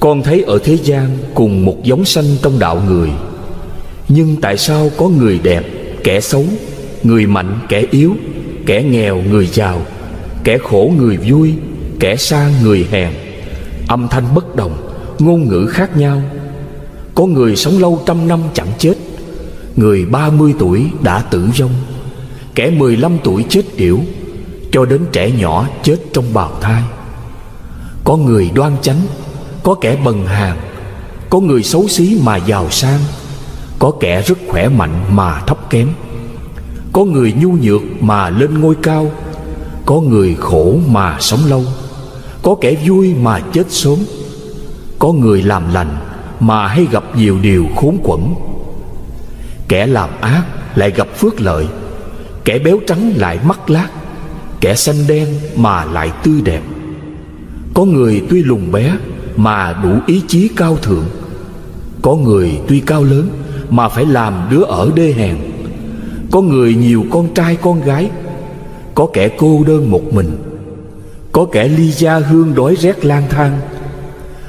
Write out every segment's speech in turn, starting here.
Con thấy ở thế gian cùng một giống sanh trong đạo người. Nhưng tại sao có người đẹp, kẻ xấu Người mạnh, kẻ yếu Kẻ nghèo, người giàu Kẻ khổ, người vui Kẻ sang, người hèn? Âm thanh bất đồng Ngôn ngữ khác nhau. Có người sống lâu trăm năm chẳng chết Người ba mươi tuổi đã tử vong Kẻ mười lăm tuổi chết yểu Cho đến trẻ nhỏ chết trong bào thai. Có người đoan chánh có kẻ bần hàng Có người xấu xí mà giàu sang, Có kẻ rất khỏe mạnh mà thấp kém, Có người nhu nhược mà lên ngôi cao, Có người khổ mà sống lâu, Có kẻ vui mà chết sớm, Có người làm lành mà hay gặp nhiều điều khốn quẩn. Kẻ làm ác lại gặp phước lợi, Kẻ béo trắng lại mắc lác, Kẻ xanh đen mà lại tươi đẹp. Có người tuy lùn bé mà đủ ý chí cao thượng. Có người tuy cao lớn Mà phải làm đứa ở đê hèn. Có người nhiều con trai con gái, Có kẻ cô đơn một mình. Có kẻ ly gia hương đói rét lang thang.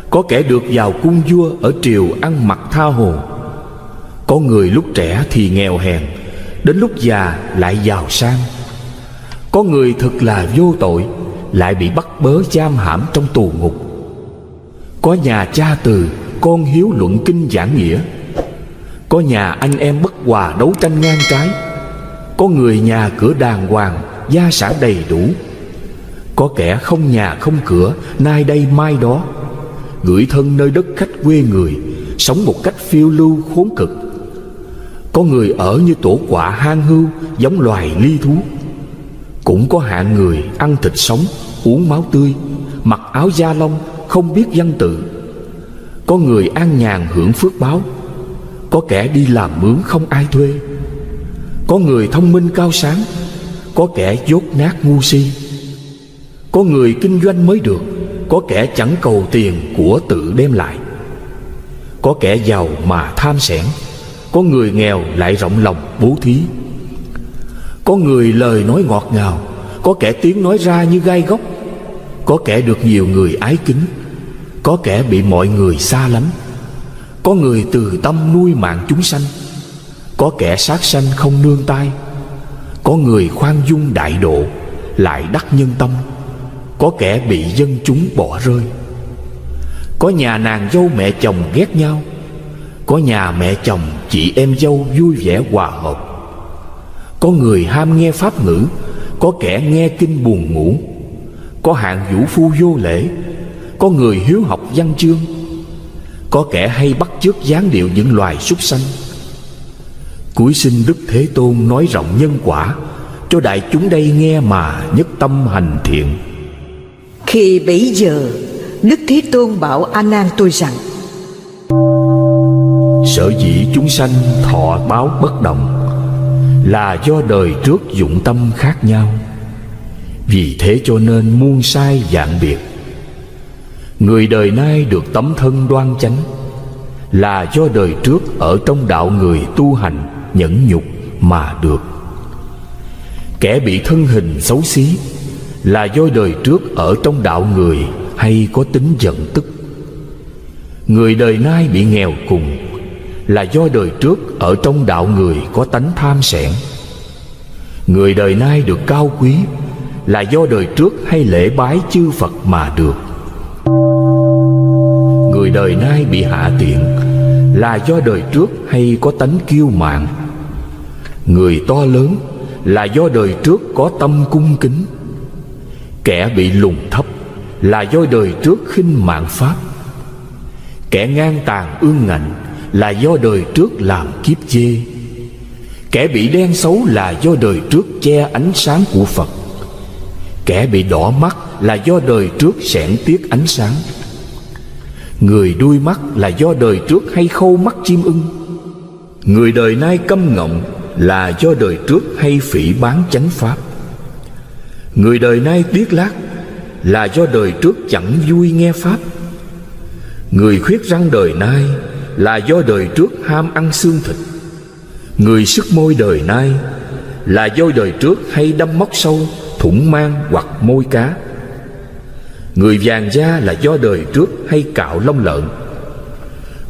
Có kẻ được vào cung vua Ở triều ăn mặc tha hồ. Có người lúc trẻ thì nghèo hèn, Đến lúc già lại giàu sang. Có người thực là vô tội, Lại bị bắt bớ giam hãm trong tù ngục. Có nhà cha từ, Con hiếu luận kinh giảng nghĩa. Có nhà anh em bất hòa đấu tranh ngang trái. Có người nhà cửa đàng hoàng, Gia sản đầy đủ. Có kẻ không nhà không cửa, Nay đây mai đó. Gửi thân nơi đất khách quê người, Sống một cách phiêu lưu khốn cực. Có người ở như tổ quả hang hưu, Giống loài ly thú. Cũng có hạng người ăn thịt sống, Uống máu tươi, Mặc áo da lông không biết văn tự. Có người an nhàn hưởng phước báo, Có kẻ đi làm mướn không ai thuê. Có người thông minh cao sáng, Có kẻ dốt nát ngu si. Có người kinh doanh mới được, Có kẻ chẳng cầu tiền của tự đem lại. Có kẻ giàu mà tham sẻn, có người nghèo lại rộng lòng bố thí. Có người lời nói ngọt ngào, Có kẻ tiếng nói ra như gai góc. Có kẻ được nhiều người ái kính. Có kẻ bị mọi người xa lánh. Có người từ tâm nuôi mạng chúng sanh. Có kẻ sát sanh không nương tay Có người khoan dung đại độ, Lại đắc nhân tâm. Có kẻ bị dân chúng bỏ rơi. Có nhà nàng dâu mẹ chồng ghét nhau. Có nhà mẹ chồng chị em dâu vui vẻ hòa hợp. Có người ham nghe pháp ngữ. Có kẻ nghe kinh buồn ngủ. Có hạng vũ phu vô lễ. Có người hiếu học văn chương Có kẻ hay bắt chước dáng điệu những loài súc sanh. Cuối sinh Đức Thế Tôn nói rộng nhân quả Cho đại chúng đây nghe mà nhất tâm hành thiện. Khi bấy giờ Đức Thế Tôn bảo A Nan tôi rằng Sở dĩ chúng sanh thọ báo bất đồng Là do đời trước dụng tâm khác nhau. Vì thế cho nên muôn sai dạng biệt Người đời nay được tấm thân đoan chánh, Là do đời trước ở trong đạo người tu hành nhẫn nhục mà được. Kẻ bị thân hình xấu xí Là do đời trước ở trong đạo người hay có tính giận tức. Người đời nay bị nghèo cùng là do đời trước ở trong đạo người có tánh tham sẻn. Người đời nay được cao quý là do đời trước hay lễ bái chư phật mà được đời nay bị hạ tiện, là do đời trước hay có tánh kiêu mạn. Người to lớn là do đời trước có tâm cung kính. Kẻ bị lùng thấp là do đời trước khinh mạng pháp. Kẻ ngang tàn ương ngạnh là do đời trước làm kiếp chê. Kẻ bị đen xấu là do đời trước che ánh sáng của Phật. Kẻ bị đỏ mắt là do đời trước sẻn tiết ánh sáng. Người đuôi mắt là do đời trước hay khâu mắt chim ưng? Người đời nay câm ngọng là do đời trước hay phỉ bán chánh pháp? Người đời nay tiếc lác là do đời trước chẳng vui nghe pháp? Người khuyết răng đời nay là do đời trước ham ăn xương thịt? Người sức môi đời nay là do đời trước hay đâm móc sâu, thủng mang hoặc môi cá? Người vàng da là do đời trước hay cạo lông lợn.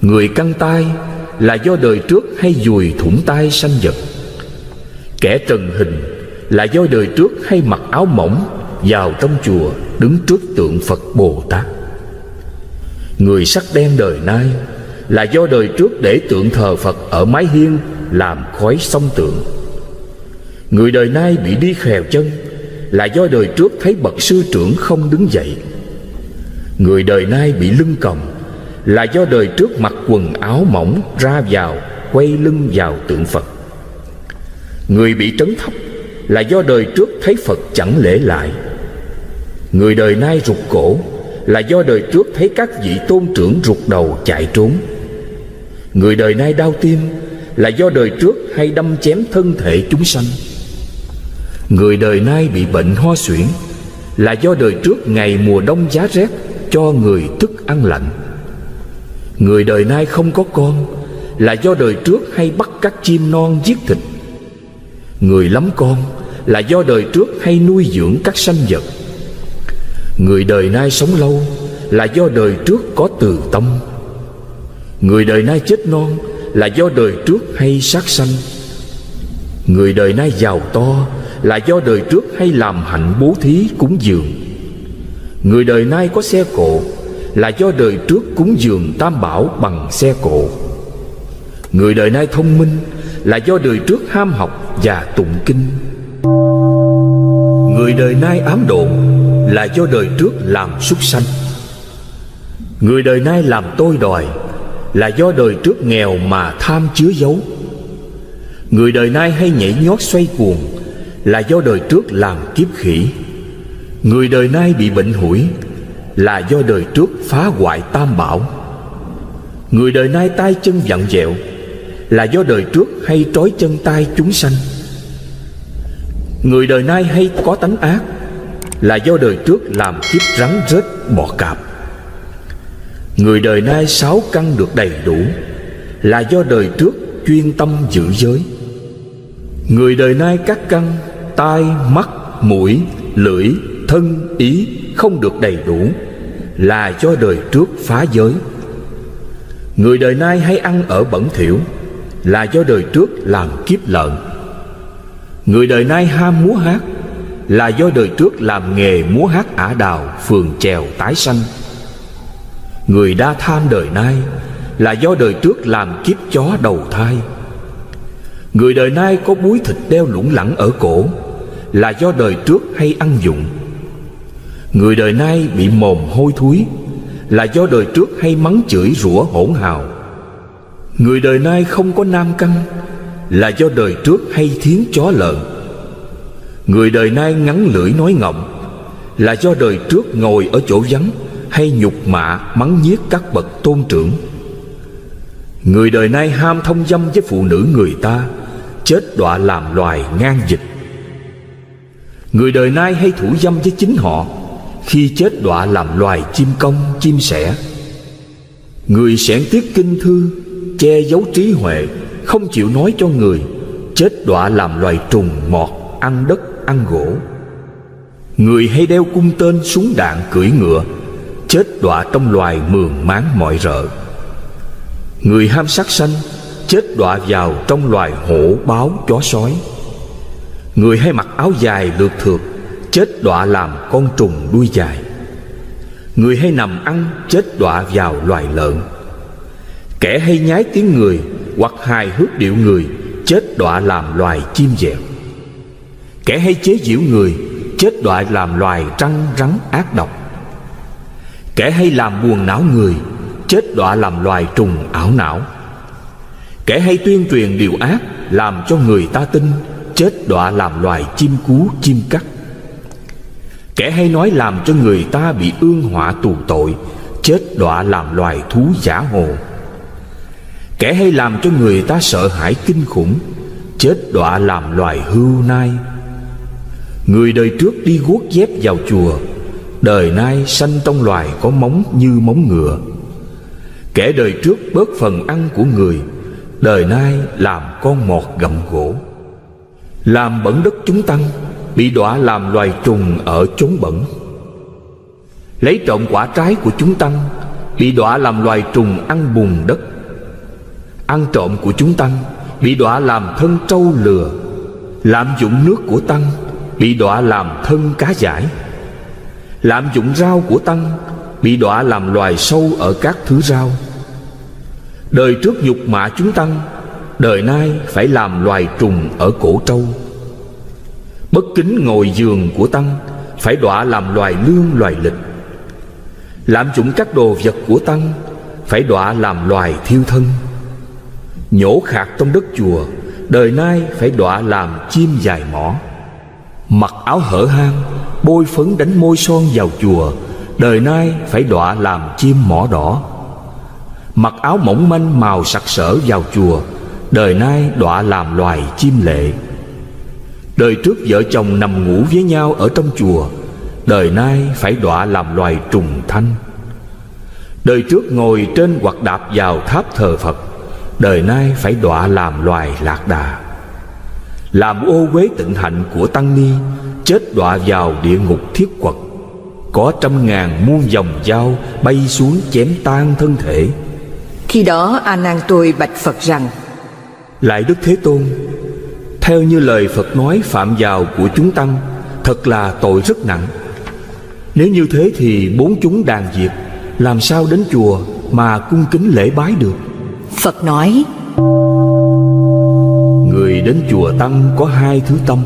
Người căng tai là do đời trước hay dùi thủng tai sanh vật. Kẻ trần hình là do đời trước hay mặc áo mỏng, vào trong chùa, đứng trước tượng Phật Bồ Tát. Người sắc đen đời nay là do đời trước để tượng thờ Phật ở mái hiên, làm khói sông tượng. Người đời nay bị đi khèo chân là do đời trước thấy bậc sư trưởng không đứng dậy. Người đời nay bị lưng còng, là do đời trước mặc quần áo mỏng ra vào, quay lưng vào tượng Phật. Người bị trấn thấp là do đời trước thấy Phật chẳng lễ lại. Người đời nay rụt cổ Là do đời trước thấy các vị tôn trưởng rụt đầu chạy trốn. Người đời nay đau tim Là do đời trước hay đâm chém thân thể chúng sanh. Người đời nay bị bệnh ho suyễn, Là do đời trước ngày mùa đông giá rét Cho người thức ăn lạnh. Người đời nay không có con, Là do đời trước hay bắt các chim non giết thịt. Người lắm con, Là do đời trước hay nuôi dưỡng các sanh vật. Người đời nay sống lâu, Là do đời trước có từ tâm. Người đời nay chết non, Là do đời trước hay sát sanh. Người đời nay giàu to là do đời trước hay làm hạnh bố thí cúng dường. Người đời nay có xe cộ Là do đời trước cúng dường tam bảo bằng xe cộ. Người đời nay thông minh Là do đời trước ham học và tụng kinh. Người đời nay ám độ là do đời trước làm súc sanh. Người đời nay làm tôi đòi Là do đời trước nghèo mà tham chứa giấu Người đời nay hay nhảy nhót xoay cuồng là do đời trước làm kiếp khỉ. Người đời nay bị bệnh hủi Là do đời trước phá hoại tam bảo. Người đời nay tay chân vặn dẹo Là do đời trước hay trói chân tay chúng sanh. Người đời nay hay có tánh ác là do đời trước làm kiếp rắn rết bọ cạp. Người đời nay sáu căn được đầy đủ Là do đời trước chuyên tâm giữ giới. Người đời nay các căn Tai, mắt, mũi, lưỡi, thân, ý Không được đầy đủ Là do đời trước phá giới. Người đời nay hay ăn ở bẩn thỉu Là do đời trước làm kiếp lợn. Người đời nay ham múa hát là do đời trước làm nghề múa hát ả đào phường chèo tái sanh. Người đa tham đời nay là do đời trước làm kiếp chó đầu thai người đời nay có búi thịt đeo lủng lẳng ở cổ, là do đời trước hay ăn dụng người đời nay bị mồm hôi thúi, là do đời trước hay mắng chửi rủa hỗn hào. Người đời nay không có nam căn là do đời trước hay thiến chó lợn. Người đời nay ngắn lưỡi nói ngọng, Là do đời trước ngồi ở chỗ vắng Hay nhục mạ mắng nhiếc các bậc tôn trưởng. Người đời nay ham thông dâm với phụ nữ người ta Chết đọa làm loài ngang dịch. Người đời nay hay thủ dâm với chính họ Khi chết đọa làm loài chim công, chim sẻ. Người sẻn tiết kinh thư Che giấu trí huệ Không chịu nói cho người Chết đọa làm loài trùng mọt Ăn đất ăn gỗ. Người hay đeo cung tên súng đạn cưỡi ngựa Chết đọa trong loài mường máng mọi rợ. Người ham sát sanh Chết đọa vào trong loài hổ báo chó sói. Người hay mặc áo dài lượt thượt Chết đọa làm con trùng đuôi dài. Người hay nằm ăn, chết đọa vào loài lợn. Kẻ hay nhái tiếng người Hoặc hài hước điệu người, Chết đọa làm loài chim dẹo. Kẻ hay chế giễu người, Chết đọa làm loài trăng rắn ác độc. Kẻ hay làm buồn não người, Chết đọa làm loài trùng ảo não. Kẻ hay tuyên truyền điều ác, Làm cho người ta tin, Chết đọa làm loài chim cú, chim cắt. Kẻ hay nói làm cho người ta bị ương họa tù tội, Chết đọa làm loài thú giả hồ. Kẻ hay làm cho người ta sợ hãi kinh khủng, Chết đọa làm loài hưu nai. Người đời trước đi guốc dép vào chùa, Đời nay sanh trong loài có móng như móng ngựa. Kẻ đời trước bớt phần ăn của người Đời nay làm con mọt gặm gỗ. Làm bẩn đất chúng tăng, Bị đọa làm loài trùng ở chốn bẩn. Lấy trộm quả trái của chúng tăng, Bị đọa làm loài trùng ăn bùn đất. Ăn trộm của chúng tăng, Bị đọa làm thân trâu lừa. Lạm dụng nước của tăng, Bị đọa làm thân cá giải. Lạm dụng rau của tăng, Bị đọa làm loài sâu ở các thứ rau. Đời trước nhục mạ chúng tăng, Đời nay phải làm loài trùng ở cổ trâu. Bất kính ngồi giường của tăng, Phải đọa làm loài lương loài lịch. Lạm dụng các đồ vật của tăng, Phải đọa làm loài thiêu thân. Nhổ khạc trong đất chùa, Đời nay phải đọa làm chim dài mỏ. Mặc áo hở hang, Bôi phấn đánh môi son vào chùa, Đời nay phải đọa làm chim mỏ đỏ. Mặc áo mỏng manh màu sặc sỡ vào chùa, Đời nay đọa làm loài chim lệ. Đời trước vợ chồng nằm ngủ với nhau ở trong chùa, Đời nay phải đọa làm loài trùng thanh. Đời trước ngồi trên hoặc đạp vào tháp thờ Phật, Đời nay phải đọa làm loài lạc đà. Làm ô quế tịnh hạnh của Tăng Ni, Chết đọa vào địa ngục thiết quật. Có trăm ngàn muôn dòng dao Bay xuống chém tan thân thể. Khi đó A Nan tôi bạch Phật rằng Lại Đức Thế Tôn Theo như lời Phật nói phạm vào của chúng tăng Thật là tội rất nặng. Nếu như thế thì bốn chúng đàn diệt Làm sao đến chùa mà cung kính lễ bái được? Phật nói Người đến chùa Tăng có hai thứ tâm.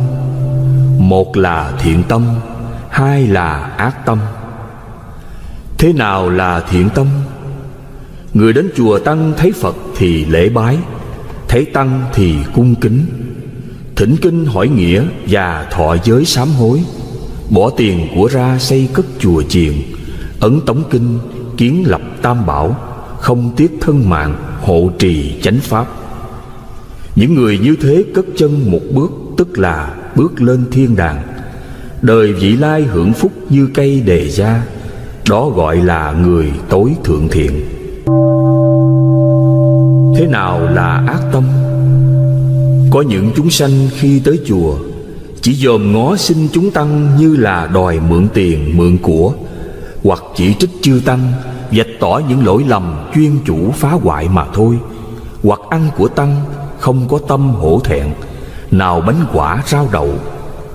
Một là thiện tâm Hai là ác tâm. Thế nào là thiện tâm? Người đến chùa Tăng thấy Phật thì lễ bái, Thấy Tăng thì cung kính. Thỉnh kinh hỏi nghĩa và thọ giới sám hối. Bỏ tiền của ra xây cất chùa chiền, Ấn tống kinh, kiến lập tam bảo, Không tiếc thân mạng, hộ trì chánh pháp. Những người như thế cất chân một bước, Tức là bước lên thiên đàng. Đời vị lai hưởng phúc như cây đề gia, Đó gọi là người tối thượng thiện. Thế nào là ác tâm? Có những chúng sanh khi tới chùa Chỉ dòm ngó xin chúng tăng như là đòi mượn tiền mượn của Hoặc chỉ trích chư tăng Dạch tỏ những lỗi lầm chuyên chủ phá hoại mà thôi Hoặc ăn của tăng không có tâm hổ thẹn Nào bánh quả rau đậu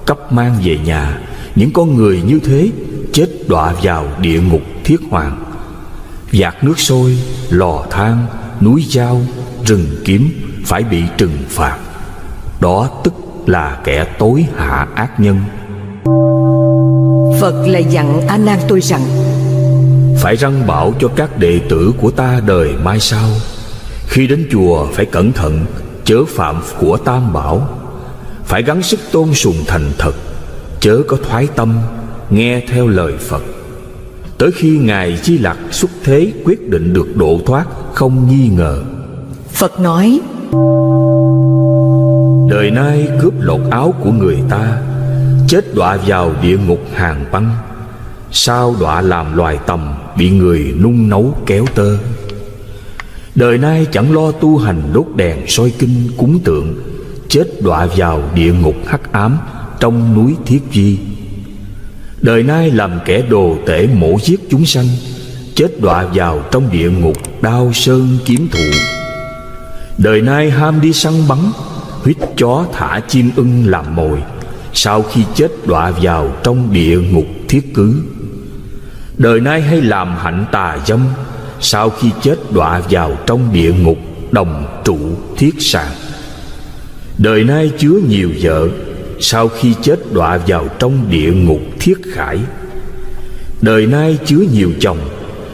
Cấp mang về nhà Những con người như thế Chết đọa vào địa ngục thiết hoàng Giạt nước sôi, lò than, núi dao, rừng kiếm Phải bị trừng phạt. Đó tức là kẻ tối hạ ác nhân. Phật lại dặn A Nan tôi rằng Phải răng bảo cho các đệ tử của ta đời mai sau. Khi đến chùa phải cẩn thận Chớ phạm của tam bảo. Phải gắng sức tôn sùng thành thật Chớ có thoái tâm Nghe theo lời Phật. Tới khi Ngài Di Lặc xuất thế Quyết định được độ thoát Không nghi ngờ. Phật nói Đời nay cướp lột áo của người ta Chết đọa vào địa ngục hàng băng. Sao đọa làm loài tầm Bị người nung nấu kéo tơ? Đời nay chẳng lo tu hành đốt đèn soi kinh cúng tượng Chết đọa vào địa ngục hắc ám Trong núi thiết di. Đời nay làm kẻ đồ tể mổ giết chúng sanh Chết đọa vào trong địa ngục đao sơn kiếm thụ Đời nay ham đi săn bắn Huyết chó thả chim ưng làm mồi. Sau khi chết đọa vào trong địa ngục thiết cứ. Đời nay hay làm hạnh tà dâm, Sau khi chết đọa vào trong địa ngục đồng trụ thiết sàng Đời nay chứa nhiều vợ, Sau khi chết đọa vào trong địa ngục thiết khải. Đời nay chứa nhiều chồng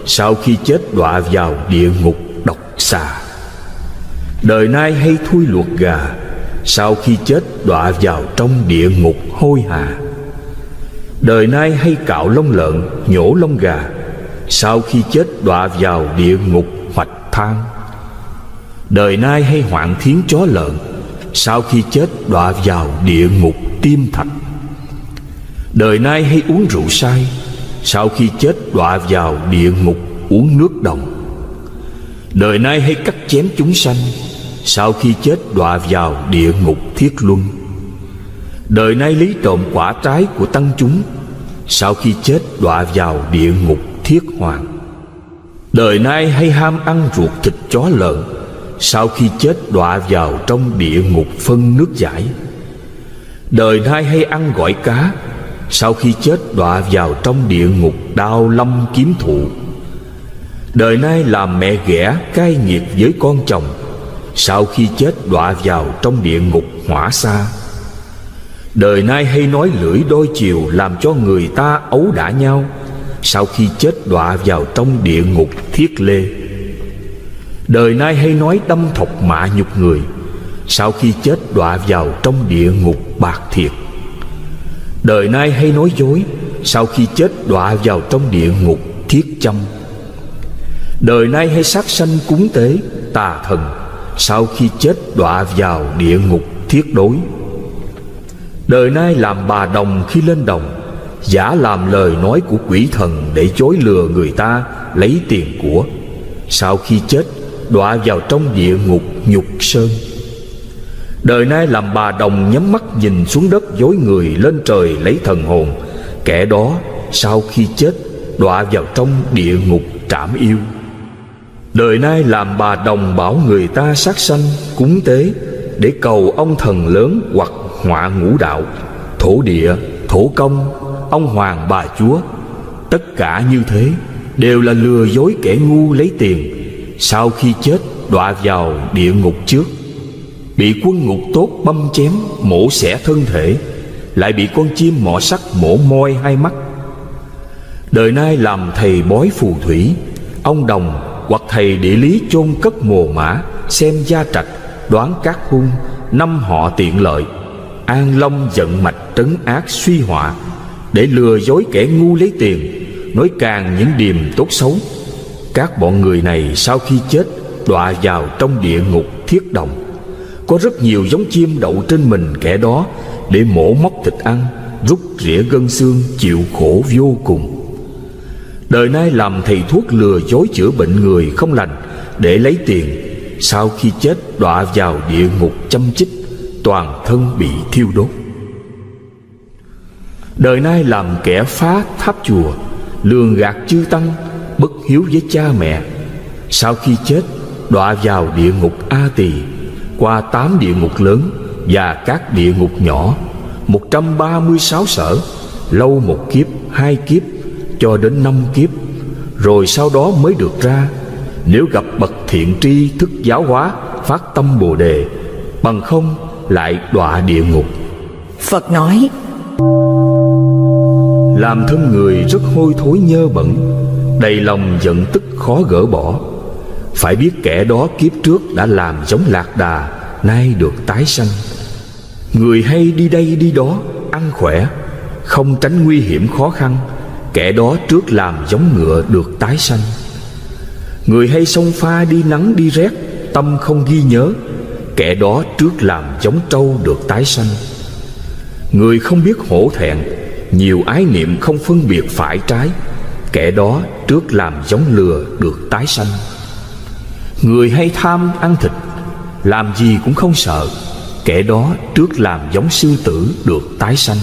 sau khi chết đọa vào địa ngục độc xà. Đời nay hay thui luộc gà, Sau khi chết đọa vào trong địa ngục hôi hà. Đời nay hay cạo lông lợn, Nhổ lông gà, Sau khi chết đọa vào địa ngục hoạch than Đời nay hay hoạn thiến chó lợn, Sau khi chết đọa vào địa ngục tim thạch. Đời nay hay uống rượu say sau khi chết đọa vào địa ngục uống nước đồng. Đời nay hay cắt chém chúng sanh, Sau khi chết đọa vào địa ngục thiết luân. Đời nay lý trộm quả trái của tăng chúng, Sau khi chết đọa vào địa ngục thiết hoàng. Đời nay hay ham ăn ruột thịt chó lợn, Sau khi chết đọa vào trong địa ngục phân nước giải. Đời nay hay ăn gỏi cá sau khi chết đọa vào trong địa ngục đao lâm kiếm thụ. Đời nay làm mẹ ghẻ cai nghiệt với con chồng. Sau khi chết đọa vào trong địa ngục hỏa xa. Đời nay hay nói lưỡi đôi chiều Làm cho người ta ấu đả nhau. Sau khi chết đọa vào trong địa ngục thiết lê. Đời nay hay nói đâm thọc mạ nhục người. Sau khi chết đọa vào trong địa ngục bạc thiệt. Đời nay hay nói dối, Sau khi chết đọa vào trong địa ngục, thiết châm. Đời nay hay sát sanh cúng tế, Tà thần, Sau khi chết đọa vào địa ngục, thiết đối. Đời nay làm bà đồng khi lên đồng, Giả làm lời nói của quỷ thần Để chối lừa người ta, lấy tiền của. Sau khi chết, đọa vào trong địa ngục, nhục sơn. Đời nay làm bà đồng nhắm mắt nhìn xuống đất dối người lên trời lấy thần hồn. Kẻ đó sau khi chết đọa vào trong địa ngục trảm yêu. Đời nay làm bà đồng bảo người ta sát sanh cúng tế Để cầu ông thần lớn hoặc họa ngũ đạo Thổ địa, thổ công, ông hoàng bà chúa. Tất cả như thế đều là lừa dối kẻ ngu lấy tiền Sau khi chết đọa vào địa ngục trước. Bị quân ngục tốt băm chém, mổ xẻ thân thể, Lại bị con chim mỏ sắt mổ môi hai mắt. Đời nay làm thầy bói phù thủy, Ông đồng hoặc thầy địa lý chôn cất mồ mã Xem gia trạch, đoán các hung, Năm họ tiện lợi, An long giận mạch trấn ác suy họa, Để lừa dối kẻ ngu lấy tiền, Nói càng những điềm tốt xấu. Các bọn người này sau khi chết, Đọa vào trong địa ngục thiết đồng. Có rất nhiều giống chim đậu trên mình kẻ đó Để mổ móc thịt ăn, Rút rỉa gân xương, Chịu khổ vô cùng. Đời nay làm thầy thuốc lừa dối chữa bệnh người không lành Để lấy tiền, Sau khi chết đọa vào địa ngục châm chích, Toàn thân bị thiêu đốt. Đời nay làm kẻ phá tháp chùa, Lường gạt chư tăng, Bất hiếu với cha mẹ, Sau khi chết đọa vào địa ngục A Tỳ qua tám địa ngục lớn Và các địa ngục nhỏ. 136 sở Lâu một kiếp, hai kiếp Cho đến năm kiếp. Rồi sau đó mới được ra. Nếu gặp bậc thiện tri thức giáo hóa Phát tâm Bồ Đề Bằng không lại đọa địa ngục. Phật nói Làm thân người rất hôi thối nhơ bẩn Đầy lòng giận tức khó gỡ bỏ phải biết kẻ đó kiếp trước đã làm giống lạc đà, Nay được tái sanh. Người hay đi đây đi đó, Ăn khỏe, Không tránh nguy hiểm khó khăn, Kẻ đó trước làm giống ngựa được tái sanh. Người hay sông pha đi nắng đi rét, Tâm không ghi nhớ, Kẻ đó trước làm giống trâu được tái sanh. Người không biết hổ thẹn, Nhiều ái niệm không phân biệt phải trái, Kẻ đó trước làm giống lừa được tái sanh. Người hay tham ăn thịt Làm gì cũng không sợ Kẻ đó trước làm giống sư tử được tái sanh.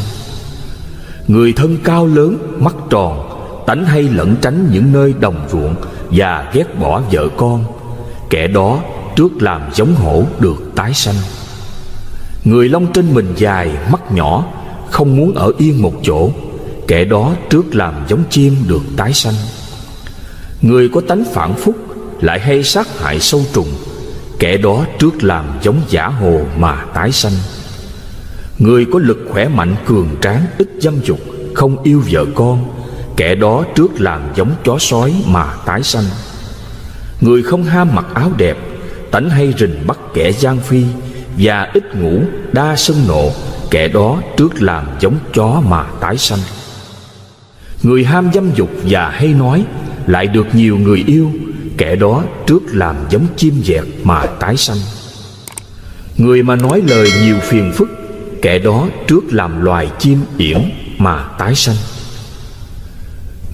Người thân cao lớn, mắt tròn Tánh hay lẩn tránh những nơi đồng ruộng Và ghét bỏ vợ con Kẻ đó trước làm giống hổ được tái sanh. Người lông trên mình dài, mắt nhỏ Không muốn ở yên một chỗ Kẻ đó trước làm giống chim được tái sanh. Người có tánh phản phúc lại hay sát hại sâu trùng, Kẻ đó trước làm giống giả hồ mà tái sanh. Người có lực khỏe mạnh cường tráng Ít dâm dục, Không yêu vợ con, Kẻ đó trước làm giống chó sói mà tái sanh. Người không ham mặc áo đẹp, Tánh hay rình bắt kẻ gian phi Và ít ngủ, đa sân nộ, Kẻ đó trước làm giống chó mà tái sanh. Người ham dâm dục và hay nói, Lại được nhiều người yêu Kẻ đó trước làm giống chim dẹt mà tái sanh. Người mà nói lời nhiều phiền phức Kẻ đó trước làm loài chim yển mà tái sanh.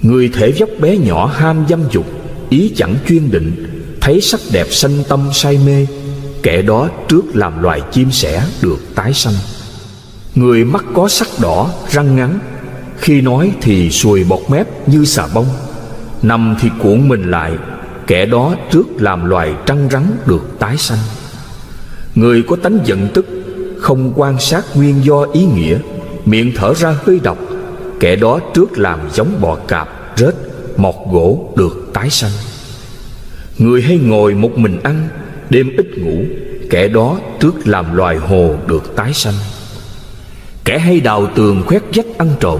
Người thể dốc bé nhỏ ham dâm dục Ý chẳng chuyên định Thấy sắc đẹp sanh tâm say mê Kẻ đó trước làm loài chim sẻ được tái sanh. Người mắt có sắc đỏ, răng ngắn Khi nói thì sùi bọt mép như xà bông Nằm thì cuộn mình lại Kẻ đó trước làm loài trăng rắn được tái sanh. Người có tánh giận tức Không quan sát nguyên do ý nghĩa Miệng thở ra hơi độc Kẻ đó trước làm giống bò cạp Rết, mọt gỗ được tái sanh. Người hay ngồi một mình ăn Đêm ít ngủ Kẻ đó trước làm loài hồ được tái sanh. Kẻ hay đào tường khoét vách ăn trộm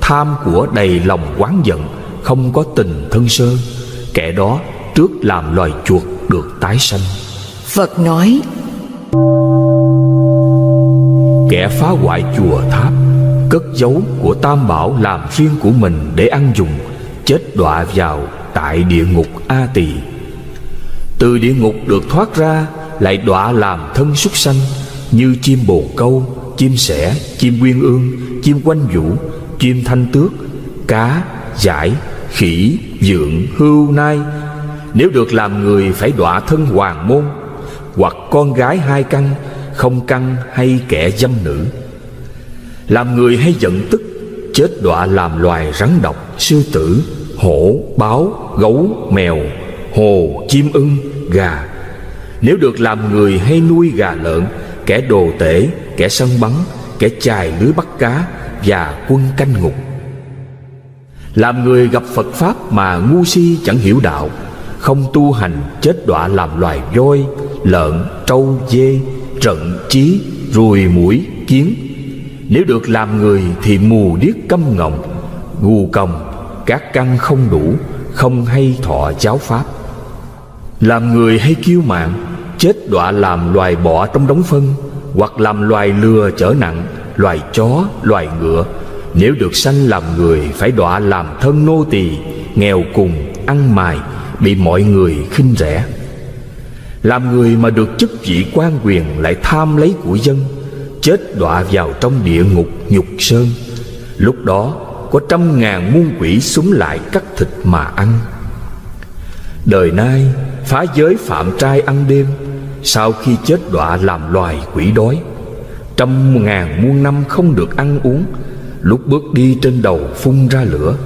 Tham của đầy lòng quán giận Không có tình thân sơ Kẻ đó trước làm loài chuột được tái sanh. Phật nói Kẻ phá hoại chùa tháp Cất giấu của tam bảo làm riêng của mình để ăn dùng Chết đọa vào tại địa ngục A Tỳ. Từ địa ngục được thoát ra Lại đọa làm thân súc sanh Như chim bồ câu, chim sẻ, chim quyên ương, chim quanh vũ, chim thanh tước Cá, giải, khỉ, dượng, hưu, nai nếu được làm người phải đọa thân hoàng môn Hoặc con gái hai căn, không căn hay kẻ dâm nữ. Làm người hay giận tức Chết đọa làm loài rắn độc Sư tử, hổ, báo, gấu, mèo Hồ, chim ưng, gà. Nếu được làm người hay nuôi gà lợn Kẻ đồ tể, kẻ săn bắn Kẻ chài lưới bắt cá Và quân canh ngục. Làm người gặp Phật Pháp mà ngu si chẳng hiểu đạo không tu hành chết đọa làm loài voi Lợn, trâu, dê, trận, chí, ruồi, mũi, kiến. Nếu được làm người thì mù điếc câm ngọng ngu còng Các căn không đủ Không hay thọ giáo pháp. Làm người hay kiêu mạng Chết đọa làm loài bọ trong đống phân Hoặc làm loài lừa chở nặng Loài chó, loài ngựa. Nếu được sanh làm người Phải đọa làm thân nô tỳ Nghèo cùng, ăn mài Bị mọi người khinh rẻ. Làm người mà được chức vị quan quyền Lại tham lấy của dân, chết đọa vào trong địa ngục nhục sơn. Lúc đó, có trăm ngàn muôn quỷ súng lại cắt thịt mà ăn. Đời nay, phá giới phạm trai ăn đêm, sau khi chết đọa làm loài quỷ đói. Trăm ngàn muôn năm không được ăn uống, lúc bước đi trên đầu phun ra lửa.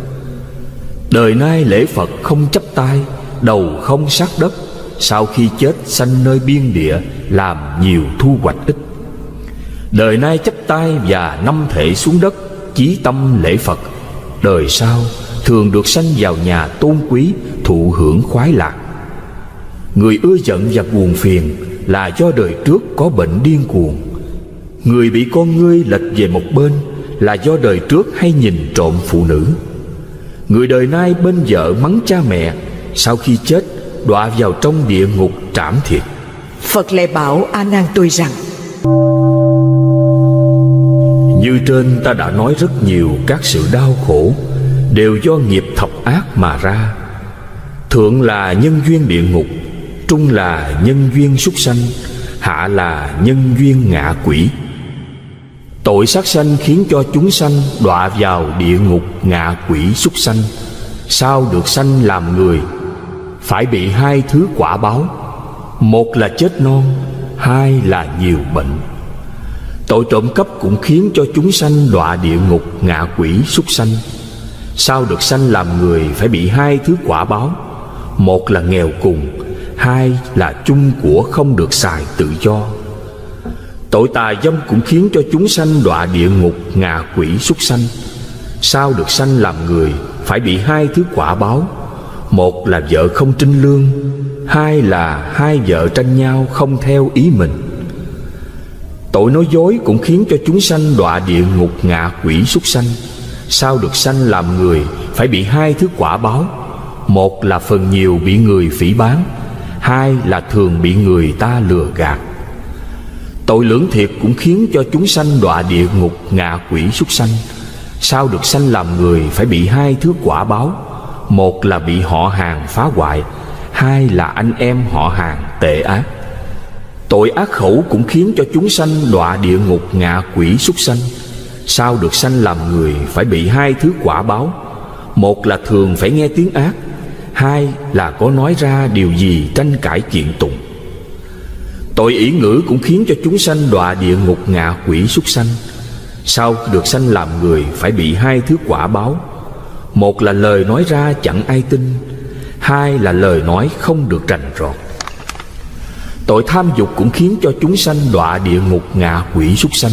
Đời nay lễ phật không chấp tay đầu không sát đất, sau khi chết sanh nơi biên địa, làm nhiều thu hoạch ít. Đời nay chấp tay và năm thể xuống đất, Chí tâm lễ Phật. Đời sau, thường được sanh vào nhà tôn quý, Thụ hưởng khoái lạc. Người ưa giận và buồn phiền Là do đời trước có bệnh điên cuồng. Người bị con ngươi lệch về một bên Là do đời trước hay nhìn trộm phụ nữ. Người đời nay bên vợ mắng cha mẹ sau khi chết đọa vào trong địa ngục trảm thiệt. Phật lại bảo A Nan tôi rằng như trên ta đã nói rất nhiều các sự đau khổ Đều do nghiệp thập ác mà ra. Thượng là nhân duyên địa ngục Trung là nhân duyên súc sanh Hạ là nhân duyên ngạ quỷ. Tội sát sanh khiến cho chúng sanh đọa vào địa ngục ngạ quỷ súc sanh. Sao được sanh làm người phải bị hai thứ quả báo. Một là chết non, Hai là nhiều bệnh. Tội trộm cắp cũng khiến cho chúng sanh đọa địa ngục, ngạ quỷ, súc sanh. Sao được sanh làm người phải bị hai thứ quả báo? Một là nghèo cùng Hai là chung của không được xài tự do. Tội tà dâm cũng khiến cho chúng sanh đọa địa ngục, ngạ quỷ, súc sanh. Sao được sanh làm người phải bị hai thứ quả báo? Một là vợ không trinh lương, Hai là hai vợ tranh nhau không theo ý mình. Tội nói dối cũng khiến cho chúng sanh đọa địa ngục ngạ quỷ súc sanh. Sao được sanh làm người phải bị hai thứ quả báo? Một là phần nhiều bị người phỉ bán, Hai là thường bị người ta lừa gạt. Tội lưỡng thiệt cũng khiến cho chúng sanh đọa địa ngục ngạ quỷ súc sanh. Sao được sanh làm người phải bị hai thứ quả báo? Một là bị họ hàng phá hoại, Hai là anh em họ hàng tệ ác. Tội ác khẩu cũng khiến cho chúng sanh đọa địa ngục ngạ quỷ súc sanh. Sao được sanh làm người phải bị hai thứ quả báo? Một là thường phải nghe tiếng ác, Hai là có nói ra điều gì tranh cãi kiện tụng. Tội ý ngữ cũng khiến cho chúng sanh đọa địa ngục ngạ quỷ súc sanh. Sao được sanh làm người phải bị hai thứ quả báo? Một là lời nói ra chẳng ai tin, Hai là lời nói không được rành rọt. Tội tham dục cũng khiến cho chúng sanh đọa địa ngục ngạ quỷ súc sanh.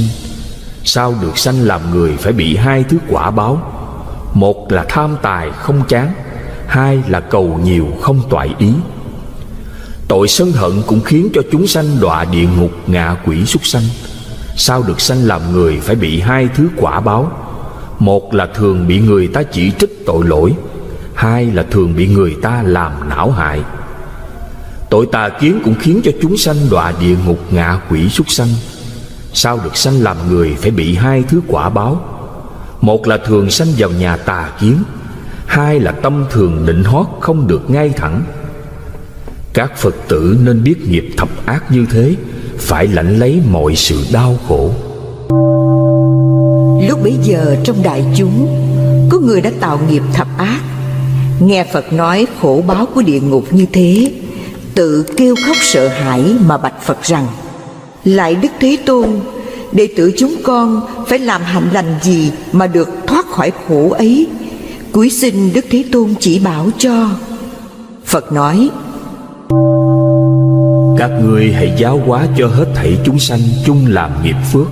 Sao được sanh làm người phải bị hai thứ quả báo? Một là tham tài không chán, Hai là cầu nhiều không toại ý. Tội sân hận cũng khiến cho chúng sanh đọa địa ngục ngạ quỷ súc sanh. Sao được sanh làm người phải bị hai thứ quả báo? Một là thường bị người ta chỉ trích tội lỗi, Hai là thường bị người ta làm não hại. Tội tà kiến cũng khiến cho chúng sanh đọa địa ngục ngạ quỷ súc sanh. Sao được sanh làm người phải bị hai thứ quả báo? Một là thường sanh vào nhà tà kiến, Hai là tâm thường định hót không được ngay thẳng. Các Phật tử nên biết nghiệp thập ác như thế, Phải lãnh lấy mọi sự đau khổ bấy giờ trong đại chúng, Có người đã tạo nghiệp thập ác. Nghe Phật nói khổ báo của địa ngục như thế, Tự kêu khóc sợ hãi mà bạch Phật rằng, Lại Đức Thế Tôn, Đệ tử chúng con phải làm hạnh lành gì Mà được thoát khỏi khổ ấy? Cuối xin Đức Thế Tôn chỉ bảo cho. Phật nói, Các ngươi hãy giáo hóa cho hết thảy chúng sanh chung làm nghiệp phước.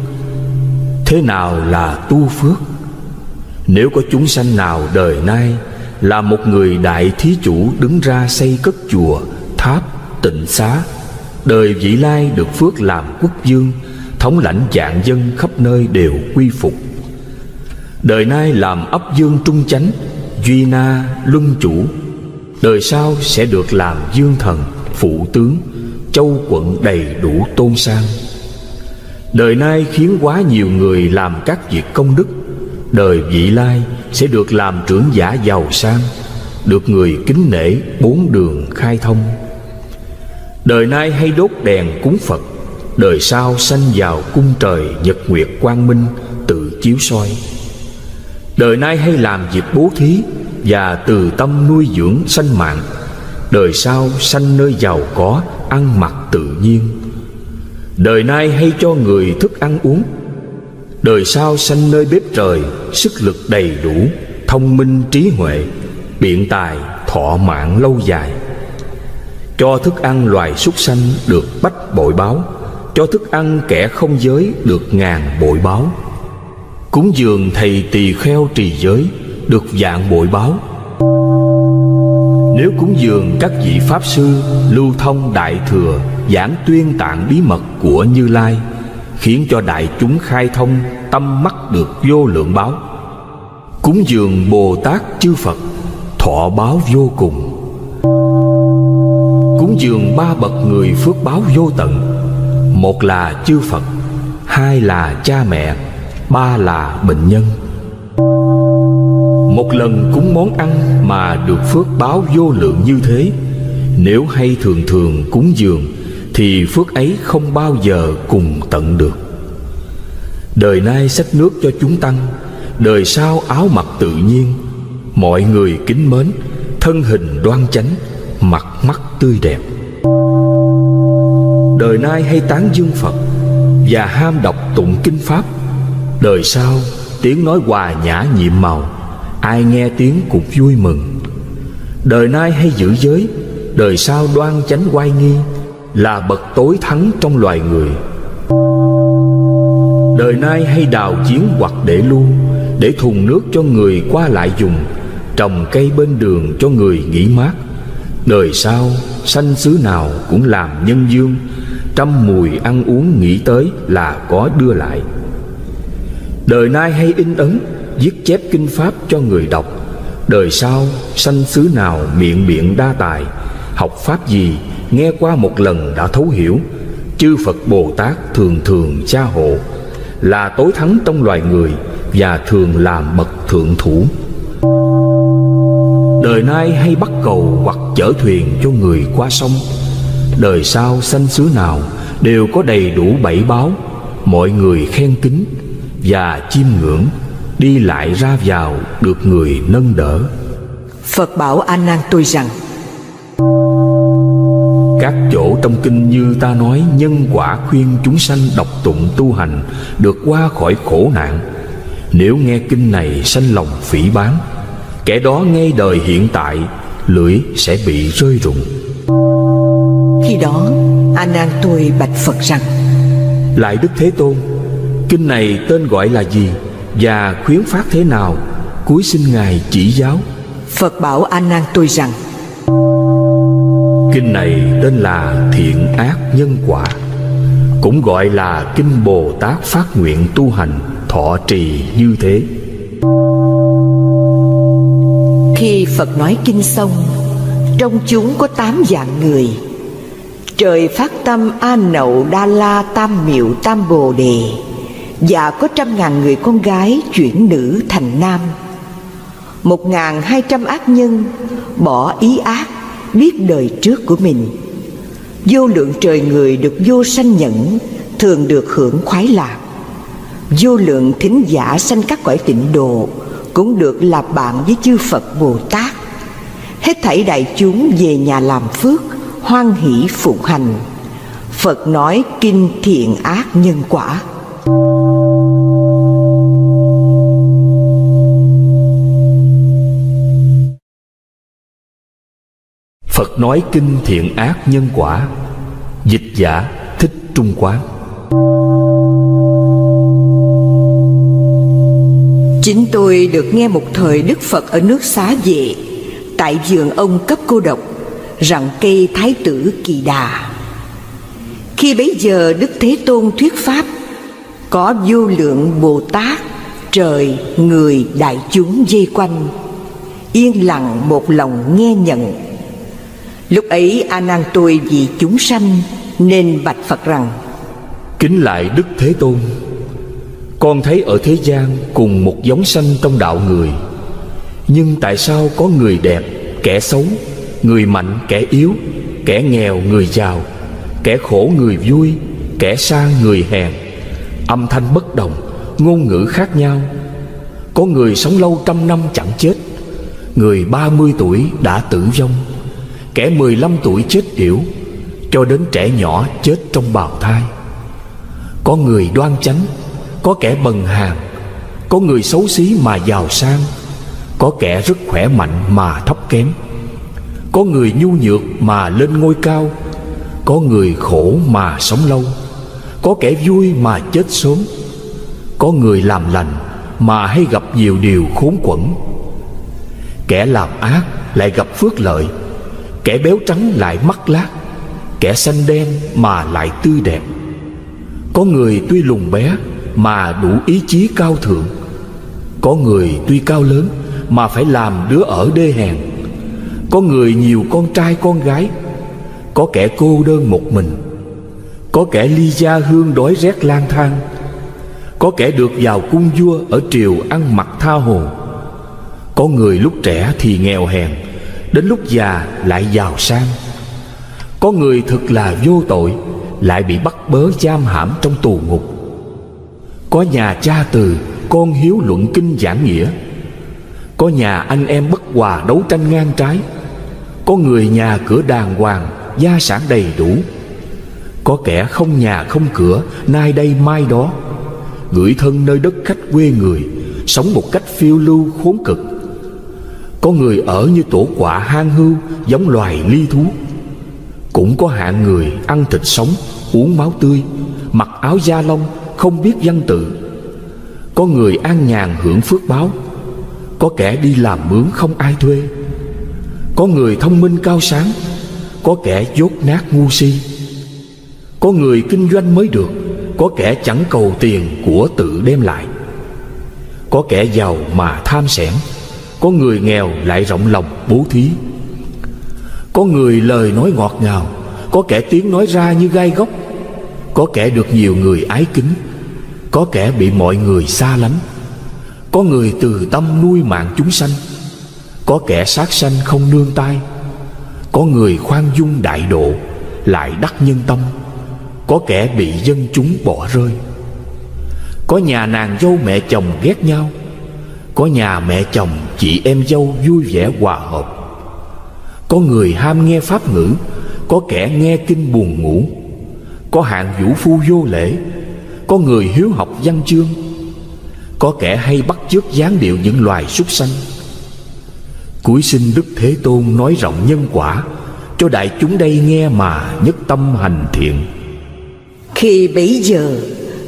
Thế nào là tu phước? Nếu có chúng sanh nào đời nay Là một người đại thí chủ đứng ra xây cất chùa Tháp, tịnh xá Đời vị lai được phước làm quốc dương Thống lãnh dạng dân khắp nơi đều quy phục. Đời nay làm ấp dương trung chánh Duy na luân chủ. Đời sau sẽ được làm dương thần Phụ tướng Châu quận đầy đủ tôn sang. Đời nay khiến quá nhiều người làm các việc công đức. Đời vị lai sẽ được làm trưởng giả giàu sang, Được người kính nể bốn đường khai thông. Đời nay hay đốt đèn cúng Phật, Đời sau sanh vào cung trời Nhật nguyệt quang minh tự chiếu soi. Đời nay hay làm việc bố thí Và từ tâm nuôi dưỡng sanh mạng, Đời sau sanh nơi giàu có Ăn mặc tự nhiên. Đời nay hay cho người thức ăn uống. Đời sau sanh nơi bếp trời, Sức lực đầy đủ, Thông minh trí huệ, Biện tài thọ mạng lâu dài. Cho thức ăn loài súc sanh Được bách bội báo, Cho thức ăn kẻ không giới Được ngàn bội báo. Cúng dường thầy tỳ kheo trì giới Được dạng bội báo. Nếu cúng dường các vị Pháp Sư Lưu thông Đại Thừa Giảng tuyên tạng bí mật của Như Lai, Khiến cho đại chúng khai thông Tâm mắt được vô lượng báo. Cúng dường Bồ Tát chư Phật, Thọ báo vô cùng. Cúng dường ba bậc người phước báo vô tận, Một là chư Phật, Hai là cha mẹ, Ba là bệnh nhân. Một lần cúng món ăn mà được phước báo vô lượng như thế, Nếu hay thường thường cúng dường thì phước ấy không bao giờ cùng tận được. Đời nay sách nước cho chúng tăng, Đời sau áo mặc tự nhiên, Mọi người kính mến, Thân hình đoan chánh, Mặt mắt tươi đẹp. Đời nay hay tán dương Phật Và ham đọc tụng kinh Pháp, Đời sau tiếng nói hòa nhã nhiệm màu, Ai nghe tiếng cũng vui mừng. Đời nay hay giữ giới, Đời sau đoan chánh oai nghi là bậc tối thắng trong loài người. Đời nay hay đào chiến hoặc để lưu Để thùng nước cho người qua lại dùng, Trồng cây bên đường cho người nghỉ mát. Đời sau, sanh xứ nào cũng làm nhân dương, Trăm mùi ăn uống nghĩ tới là có đưa lại. Đời nay hay in ấn, Viết chép kinh pháp cho người đọc. Đời sau, sanh xứ nào miệng miệng đa tài, Học pháp gì nghe qua một lần đã thấu hiểu, Chư Phật Bồ Tát thường thường cha hộ, Là tối thắng trong loài người Và thường làm bậc thượng thủ. Đời nay hay bắt cầu hoặc chở thuyền cho người qua sông. Đời sau sanh xứ nào đều có đầy đủ bảy báo. Mọi người khen kính và chiêm ngưỡng, đi lại ra vào được người nâng đỡ. Phật bảo A Nan tôi rằng các chỗ trong kinh như ta nói Nhân quả khuyên chúng sanh đọc tụng tu hành Được qua khỏi khổ nạn. Nếu nghe kinh này sanh lòng phỉ bán. Kẻ đó ngay đời hiện tại Lưỡi sẽ bị rơi rụng. Khi đó A Nan tôi bạch Phật rằng Lại Đức Thế Tôn Kinh này tên gọi là gì Và khuyến phát thế nào? Cuối xin Ngài chỉ giáo. Phật bảo A Nan tôi rằng Kinh này tên là Thiện Ác Nhân Quả, Cũng gọi là Kinh Bồ Tát Phát Nguyện Tu Hành, Thọ Trì như thế. Khi Phật nói kinh xong, Trong chúng có tám dạng người. Trời phát tâm A Nậu Đa La Tam Miệu Tam Bồ Đề, Và có trăm ngàn người con gái chuyển nữ thành nam. Một ngàn hai trăm ác nhân Bỏ ý ác Biết đời trước của mình. Vô lượng trời người được vô sanh nhẫn, Thường được hưởng khoái lạc. Vô lượng thính giả sanh các cõi tịnh độ Cũng được là bạn với chư Phật Bồ Tát. Hết thảy đại chúng về nhà làm phước, Hoan hỷ phụng hành. Phật nói kinh thiện ác nhân quả. Phật nói kinh thiện ác nhân quả Dịch giả thích trung quán. Chính tôi được nghe một thời Đức Phật ở nước xá vệ Tại vườn ông cấp cô độc Rằng cây thái tử kỳ đà. Khi bấy giờ Đức Thế Tôn thuyết Pháp Có vô lượng Bồ Tát Trời, người, đại chúng dây quanh Yên lặng một lòng nghe nhận. Lúc ấy A Nan tôi vì chúng sanh Nên bạch Phật rằng Kính lại Đức Thế Tôn Con thấy ở thế gian cùng một giống sanh trong đạo người. Nhưng tại sao có người đẹp, kẻ xấu Người mạnh, kẻ yếu Kẻ nghèo, người giàu Kẻ khổ, người vui Kẻ sang, người hèn? Âm thanh bất đồng Ngôn ngữ khác nhau. Có người sống lâu trăm năm chẳng chết Người ba mươi tuổi đã tử vong. Kẻ 15 tuổi chết yểu, Cho đến trẻ nhỏ chết trong bào thai. Có người đoan chánh, Có kẻ bần hàng Có người xấu xí mà giàu sang, Có kẻ rất khỏe mạnh mà thấp kém, Có người nhu nhược mà lên ngôi cao, Có người khổ mà sống lâu, Có kẻ vui mà chết sớm, Có người làm lành mà hay gặp nhiều điều khốn quẩn. Kẻ làm ác lại gặp phước lợi Kẻ béo trắng lại mắt lát Kẻ xanh đen mà lại tươi đẹp. Có người tuy lùn bé Mà đủ ý chí cao thượng, Có người tuy cao lớn Mà phải làm đứa ở đê hèn. Có người nhiều con trai con gái, Có kẻ cô đơn một mình. Có kẻ ly gia hương đói rét lang thang, Có kẻ được vào cung vua Ở triều ăn mặc tha hồ. Có người lúc trẻ thì nghèo hèn Đến lúc già lại giàu sang. Có người thực là vô tội, Lại bị bắt bớ giam hãm trong tù ngục. Có nhà cha từ, Con hiếu luận kinh giảng nghĩa. Có nhà anh em bất hòa đấu tranh ngang trái. Có người nhà cửa đàng hoàng, Gia sản đầy đủ. Có kẻ không nhà không cửa, Nay đây mai đó. Gửi thân nơi đất khách quê người, Sống một cách phiêu lưu khốn cực có người ở như tổ quả hang hưu, Giống loài ly thú. Cũng có hạng người ăn thịt sống, Uống máu tươi, Mặc áo da lông, Không biết văn tự. Có người an nhàn hưởng phước báo. Có kẻ đi làm mướn không ai thuê. Có người thông minh cao sáng. Có kẻ dốt nát ngu si. Có người kinh doanh mới được. Có kẻ chẳng cầu tiền của tự đem lại. Có kẻ giàu mà tham sẻn có người nghèo lại rộng lòng bố thí. Có người lời nói ngọt ngào, Có kẻ tiếng nói ra như gai góc. Có kẻ được nhiều người ái kính, Có kẻ bị mọi người xa lánh. Có người từ tâm nuôi mạng chúng sanh, Có kẻ sát sanh không nương tay Có người khoan dung đại độ, Lại đắc nhân tâm. Có kẻ bị dân chúng bỏ rơi. Có nhà nàng dâu mẹ chồng ghét nhau có nhà mẹ chồng, chị em dâu vui vẻ hòa hợp. Có người ham nghe pháp ngữ, Có kẻ nghe kinh buồn ngủ. Có hạng vũ phu vô lễ, Có người hiếu học văn chương. Có kẻ hay bắt chước dáng điệu những loài súc sanh. Cuối sinh Đức Thế Tôn nói rộng nhân quả, Cho đại chúng đây nghe mà nhất tâm hành thiện. Khi bấy giờ,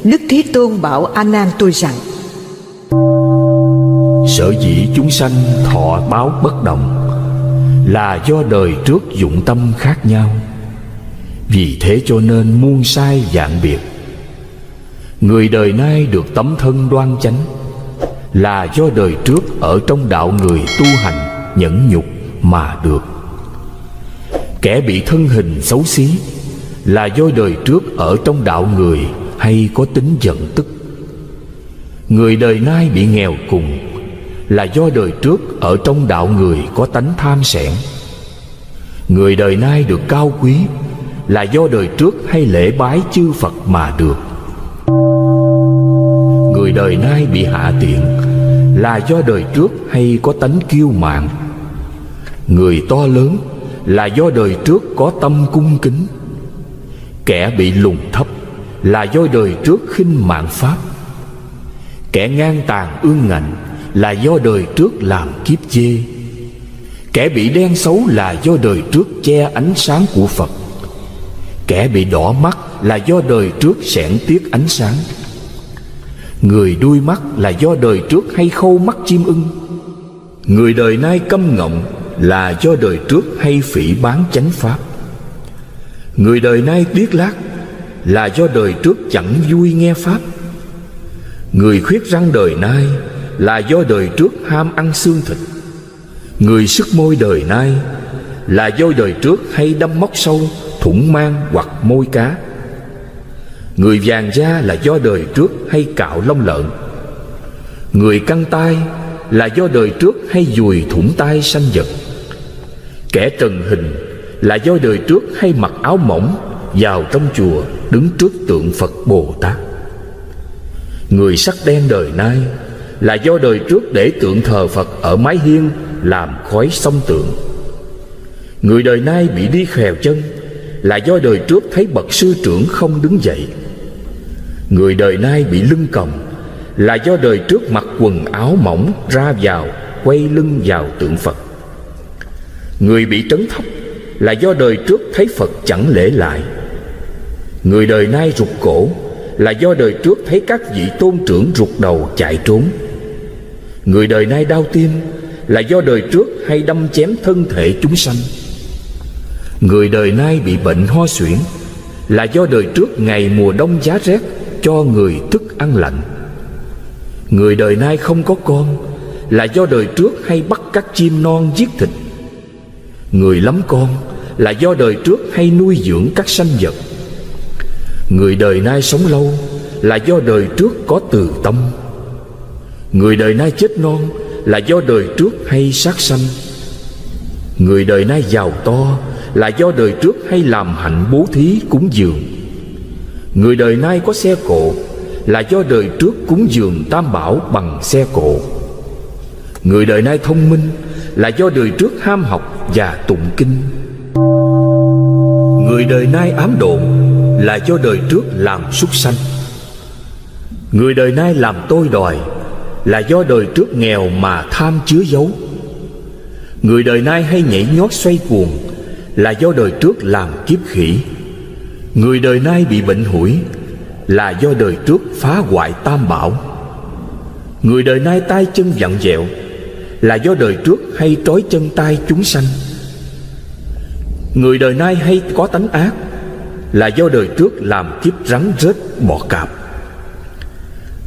Đức Thế Tôn bảo A Nan tôi rằng Sở dĩ chúng sanh thọ báo bất đồng Là do đời trước dụng tâm khác nhau. Vì thế cho nên muôn sai dạng biệt. Người đời nay được tấm thân đoan chánh Là do đời trước ở trong đạo người tu hành nhẫn nhục mà được. Kẻ bị thân hình xấu xí Là do đời trước ở trong đạo người hay có tính giận tức. Người đời nay bị nghèo cùng là do đời trước ở trong đạo người có tánh tham sẻn. Người đời nay được cao quý Là do đời trước hay lễ bái chư Phật mà được. Người đời nay bị hạ tiện Là do đời trước hay có tánh kiêu mạn. Người to lớn là do đời trước có tâm cung kính. Kẻ bị lùng thấp là do đời trước khinh mạng pháp. Kẻ ngang tàn ương ngạnh là do đời trước làm kiếp chê. Kẻ bị đen xấu là do đời trước che ánh sáng của Phật. Kẻ bị đỏ mắt là do đời trước sẻn tiết ánh sáng. Người đuôi mắt là do đời trước hay khâu mắt chim ưng. Người đời nay câm ngọng là do đời trước hay phỉ bán chánh pháp. Người đời nay tiếc lác là do đời trước chẳng vui nghe pháp. Người khuyết răng đời nay là do đời trước ham ăn xương thịt. Người sức môi đời nay là do đời trước hay đâm móc sâu, thủng mang hoặc môi cá. Người vàng da là do đời trước hay cạo lông lợn. Người căng tay là do đời trước hay dùi thủng tay sanh vật. Kẻ trần hình là do đời trước hay mặc áo mỏng vào trong chùa đứng trước tượng Phật Bồ Tát. Người sắc đen đời nay là do đời trước để tượng thờ Phật ở mái hiên làm khói sông tượng. Người đời nay bị đi khèo chân là do đời trước thấy bậc sư trưởng không đứng dậy. Người đời nay bị lưng còng là do đời trước mặc quần áo mỏng ra vào, quay lưng vào tượng Phật. Người bị trấn thấp là do đời trước thấy Phật chẳng lễ lại Người đời nay rụt cổ Là do đời trước thấy các vị tôn trưởng rụt đầu chạy trốn Người đời nay đau tim Là do đời trước hay đâm chém thân thể chúng sanh. Người đời nay bị bệnh ho suyễn Là do đời trước ngày mùa đông giá rét Cho người thức ăn lạnh. Người đời nay không có con Là do đời trước hay bắt các chim non giết thịt. Người lắm con là do đời trước hay nuôi dưỡng các sanh vật. Người đời nay sống lâu là do đời trước có từ tâm. Người đời nay chết non là do đời trước hay sát sanh. Người đời nay giàu to là do đời trước hay làm hạnh bố thí cúng dường. Người đời nay có xe cộ là do đời trước cúng dường tam bảo bằng xe cộ. Người đời nay thông minh là do đời trước ham học và tụng kinh. Người đời nay ám độn là do đời trước làm súc sanh. Người đời nay làm tôi đòi là do đời trước nghèo mà tham chứa giấu Người đời nay hay nhảy nhót xoay cuồng là do đời trước làm kiếp khỉ. Người đời nay bị bệnh hủi là do đời trước phá hoại tam bảo. Người đời nay tay chân vặn dẹo là do đời trước hay trói chân tay chúng sanh. Người đời nay hay có tánh ác Là do đời trước làm kiếp rắn rết bọ cạp.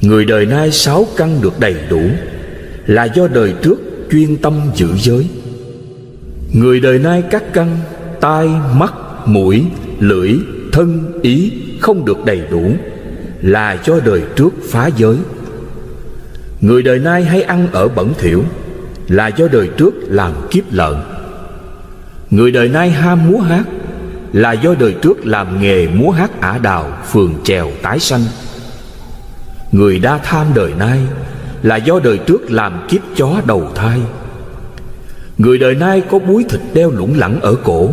Người đời nay sáu căn được đầy đủ Là do đời trước chuyên tâm giữ giới. Người đời nay các căn Tai, mắt, mũi, lưỡi, thân, ý Không được đầy đủ Là do đời trước phá giới. Người đời nay hay ăn ở bẩn thỉu Là do đời trước làm kiếp lợn. Người đời nay ham múa hát Là do đời trước làm nghề múa hát ả đào Phường chèo tái sanh. Người đa tham đời nay Là do đời trước làm kiếp chó đầu thai. Người đời nay có búi thịt đeo lủng lẳng ở cổ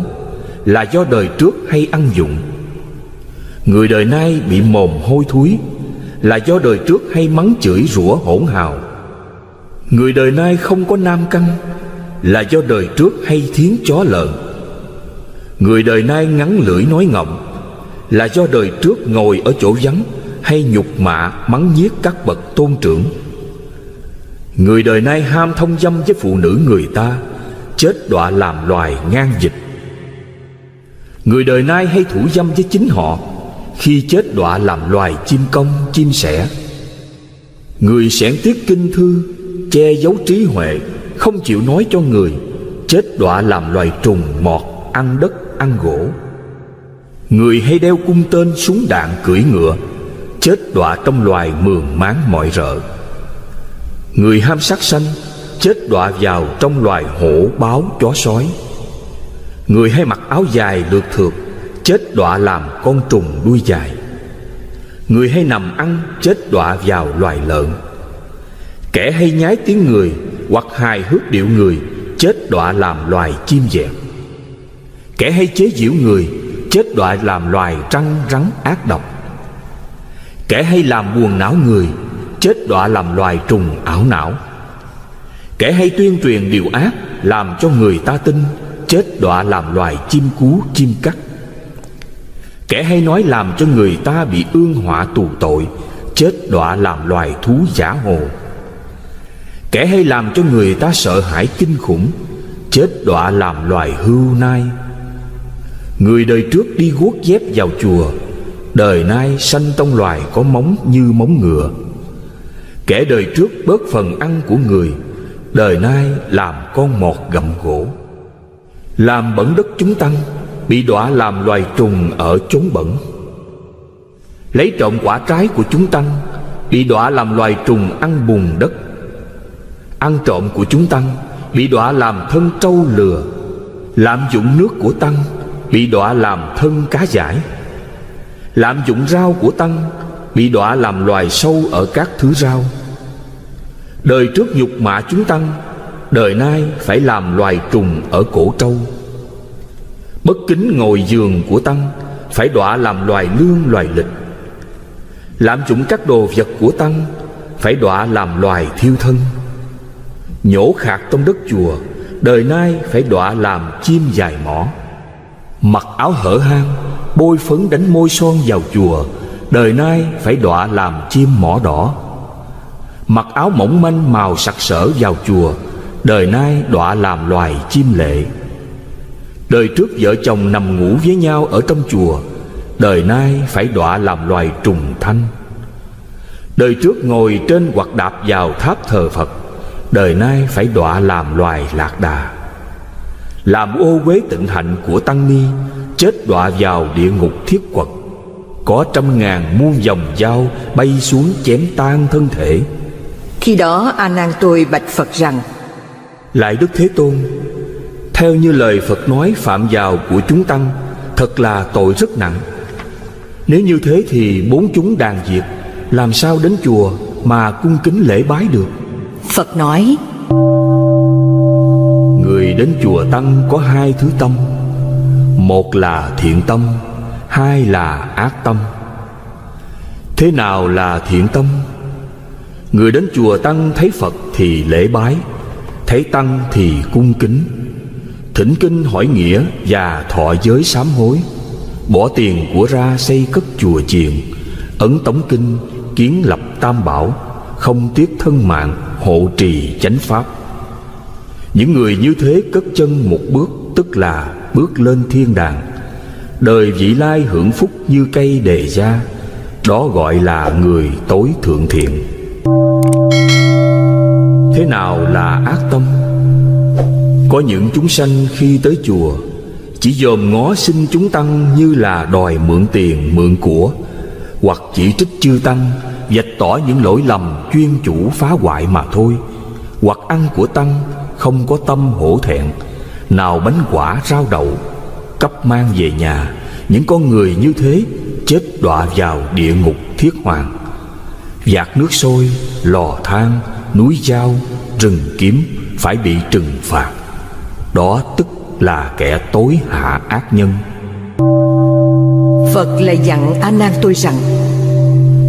Là do đời trước hay ăn dụng. Người đời nay bị mồm hôi thúi Là do đời trước hay mắng chửi rủa hỗn hào. Người đời nay không có nam căn Là do đời trước hay thiến chó lợn. Người đời nay ngắn lưỡi nói ngọng Là do đời trước ngồi ở chỗ vắng hay nhục mạ mắng nhiếc các bậc tôn trưởng. Người đời nay ham thông dâm với phụ nữ người ta Chết đọa làm loài ngang dịch. Người đời nay hay thủ dâm với chính họ Khi chết đọa làm loài chim công, chim sẻ. Người sẻn tiết kinh thư Che giấu trí huệ Không chịu nói cho người Chết đọa làm loài trùng mọt Ăn đất, ăn gỗ. Người hay đeo cung tên súng đạn cưỡi ngựa Chết đọa trong loài mường máng mọi rợ. Người ham sát sanh Chết đọa vào trong loài hổ báo chó sói. Người hay mặc áo dài lượt thượt Chết đọa làm con trùng đuôi dài. Người hay nằm ăn chết đọa vào loài lợn. Kẻ hay nhái tiếng người Hoặc hài hước điệu người Chết đọa làm loài chim dẹp Kẻ hay chế giễu người Chết đọa làm loài trăng rắn ác độc. Kẻ hay làm buồn não người, Chết đọa làm loài trùng ảo não. Kẻ hay tuyên truyền điều ác, Làm cho người ta tin, Chết đọa làm loài chim cú, chim cắt. Kẻ hay nói làm cho người ta bị ương họa tù tội, Chết đọa làm loài thú giả hồ. Kẻ hay làm cho người ta sợ hãi kinh khủng, Chết đọa làm loài hưu nai. Người đời trước đi guốc dép vào chùa Đời nay sanh trong loài có móng như móng ngựa. Kẻ đời trước bớt phần ăn của người, Đời nay làm con mọt gặm gỗ. Làm bẩn đất chúng tăng, Bị đọa làm loài trùng ở chốn bẩn. Lấy trộm quả trái của chúng tăng, Bị đọa làm loài trùng ăn bùn đất. Ăn trộm của chúng tăng, Bị đọa làm thân trâu lừa. Lạm dụng nước của tăng, Bị đọa làm thân cá giải. Lạm dụng rau của tăng Bị đọa làm loài sâu ở các thứ rau. Đời trước nhục mạ chúng tăng, Đời nay phải làm loài trùng ở cổ trâu. Bất kính ngồi giường của tăng Phải đọa làm loài lương loài lịch. Lạm dụng các đồ vật của tăng Phải đọa làm loài thiêu thân. Nhổ khạc trong đất chùa, Đời nay phải đọa làm chim dài mỏ. Mặc áo hở hang Bôi phấn đánh môi son vào chùa, Đời nay phải đọa làm chim mỏ đỏ. Mặc áo mỏng manh màu sặc sỡ vào chùa, Đời nay đọa làm loài chim lệ. Đời trước vợ chồng nằm ngủ với nhau ở trong chùa, Đời nay phải đọa làm loài trùng thanh. Đời trước ngồi trên hoặc đạp vào tháp thờ Phật, Đời nay phải đọa làm loài lạc đà. Làm ô quế tịnh hạnh của Tăng Ni Chết đọa vào địa ngục thiết quật. Có trăm ngàn muôn dòng dao Bay xuống chém tan thân thể. Khi đó A Nan tôi bạch Phật rằng Lại Đức Thế Tôn Theo như lời Phật nói phạm vào của chúng tăng Thật là tội rất nặng. Nếu như thế thì bốn chúng đàn diệt Làm sao đến chùa mà cung kính lễ bái được? Phật nói Người đến chùa Tăng có hai thứ tâm một là thiện tâm, Hai là ác tâm. Thế nào là thiện tâm? Người đến chùa Tăng thấy Phật thì lễ bái, Thấy Tăng thì cung kính. Thỉnh kinh hỏi nghĩa và thọ giới sám hối, Bỏ tiền của ra xây cất chùa chiền, Ấn tống kinh, kiến lập tam bảo, Không tiếc thân mạng, hộ trì chánh pháp. Những người như thế cất chân một bước, Tức là bước lên thiên đàng. Đời vị lai hưởng phúc như cây đề gia, Đó gọi là người tối thượng thiện. Thế nào là ác tâm? Có những chúng sanh khi tới chùa, Chỉ dòm ngó xin chúng tăng như là đòi mượn tiền, mượn của, Hoặc chỉ trích chư tăng Vạch tỏ những lỗi lầm chuyên chủ phá hoại mà thôi, Hoặc ăn của tăng không có tâm hổ thẹn. Nào bánh quả rau đậu Cấp mang về nhà. Những con người như thế Chết đọa vào địa ngục thiết hoàng. Giạt nước sôi, lò than, núi dao, rừng kiếm Phải bị trừng phạt. Đó tức là kẻ tối hạ ác nhân. Phật lại dặn A Nan tôi rằng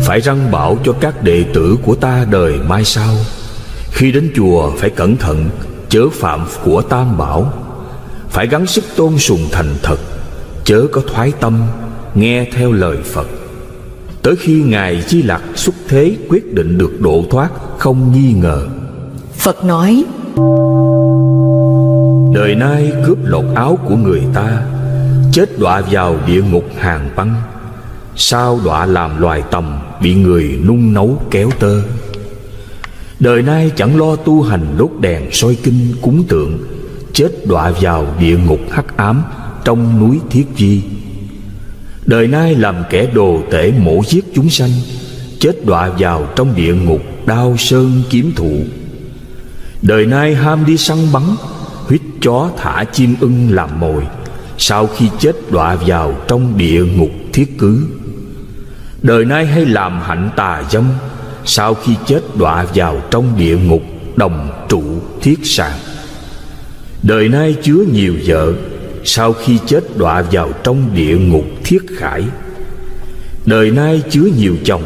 Phải răng bảo cho các đệ tử của ta đời mai sau. Khi đến chùa phải cẩn thận Chớ phạm của tam bảo Phải gắng sức tôn sùng thành thật Chớ có thoái tâm Nghe theo lời Phật. Tới khi Ngài Di Lặc xuất thế Quyết định được độ thoát Không nghi ngờ. Phật nói Đời nay cướp lột áo của người ta Chết đọa vào địa ngục hàng băng. Sao đọa làm loài tầm Bị người nung nấu kéo tơ? Đời nay chẳng lo tu hành đốt đèn soi kinh cúng tượng Chết đọa vào địa ngục hắc ám Trong núi Thiết Di. Đời nay làm kẻ đồ tể mổ giết chúng sanh, Chết đọa vào trong địa ngục đao sơn kiếm thụ. Đời nay ham đi săn bắn Huyết chó thả chim ưng làm mồi, Sau khi chết đọa vào trong địa ngục thiết cứ. Đời nay hay làm hạnh tà dâm, Sau khi chết đọa vào trong địa ngục đồng trụ thiết sàng. Đời nay chứa nhiều vợ, Sau khi chết đọa vào trong địa ngục thiết khải. Đời nay chứa nhiều chồng,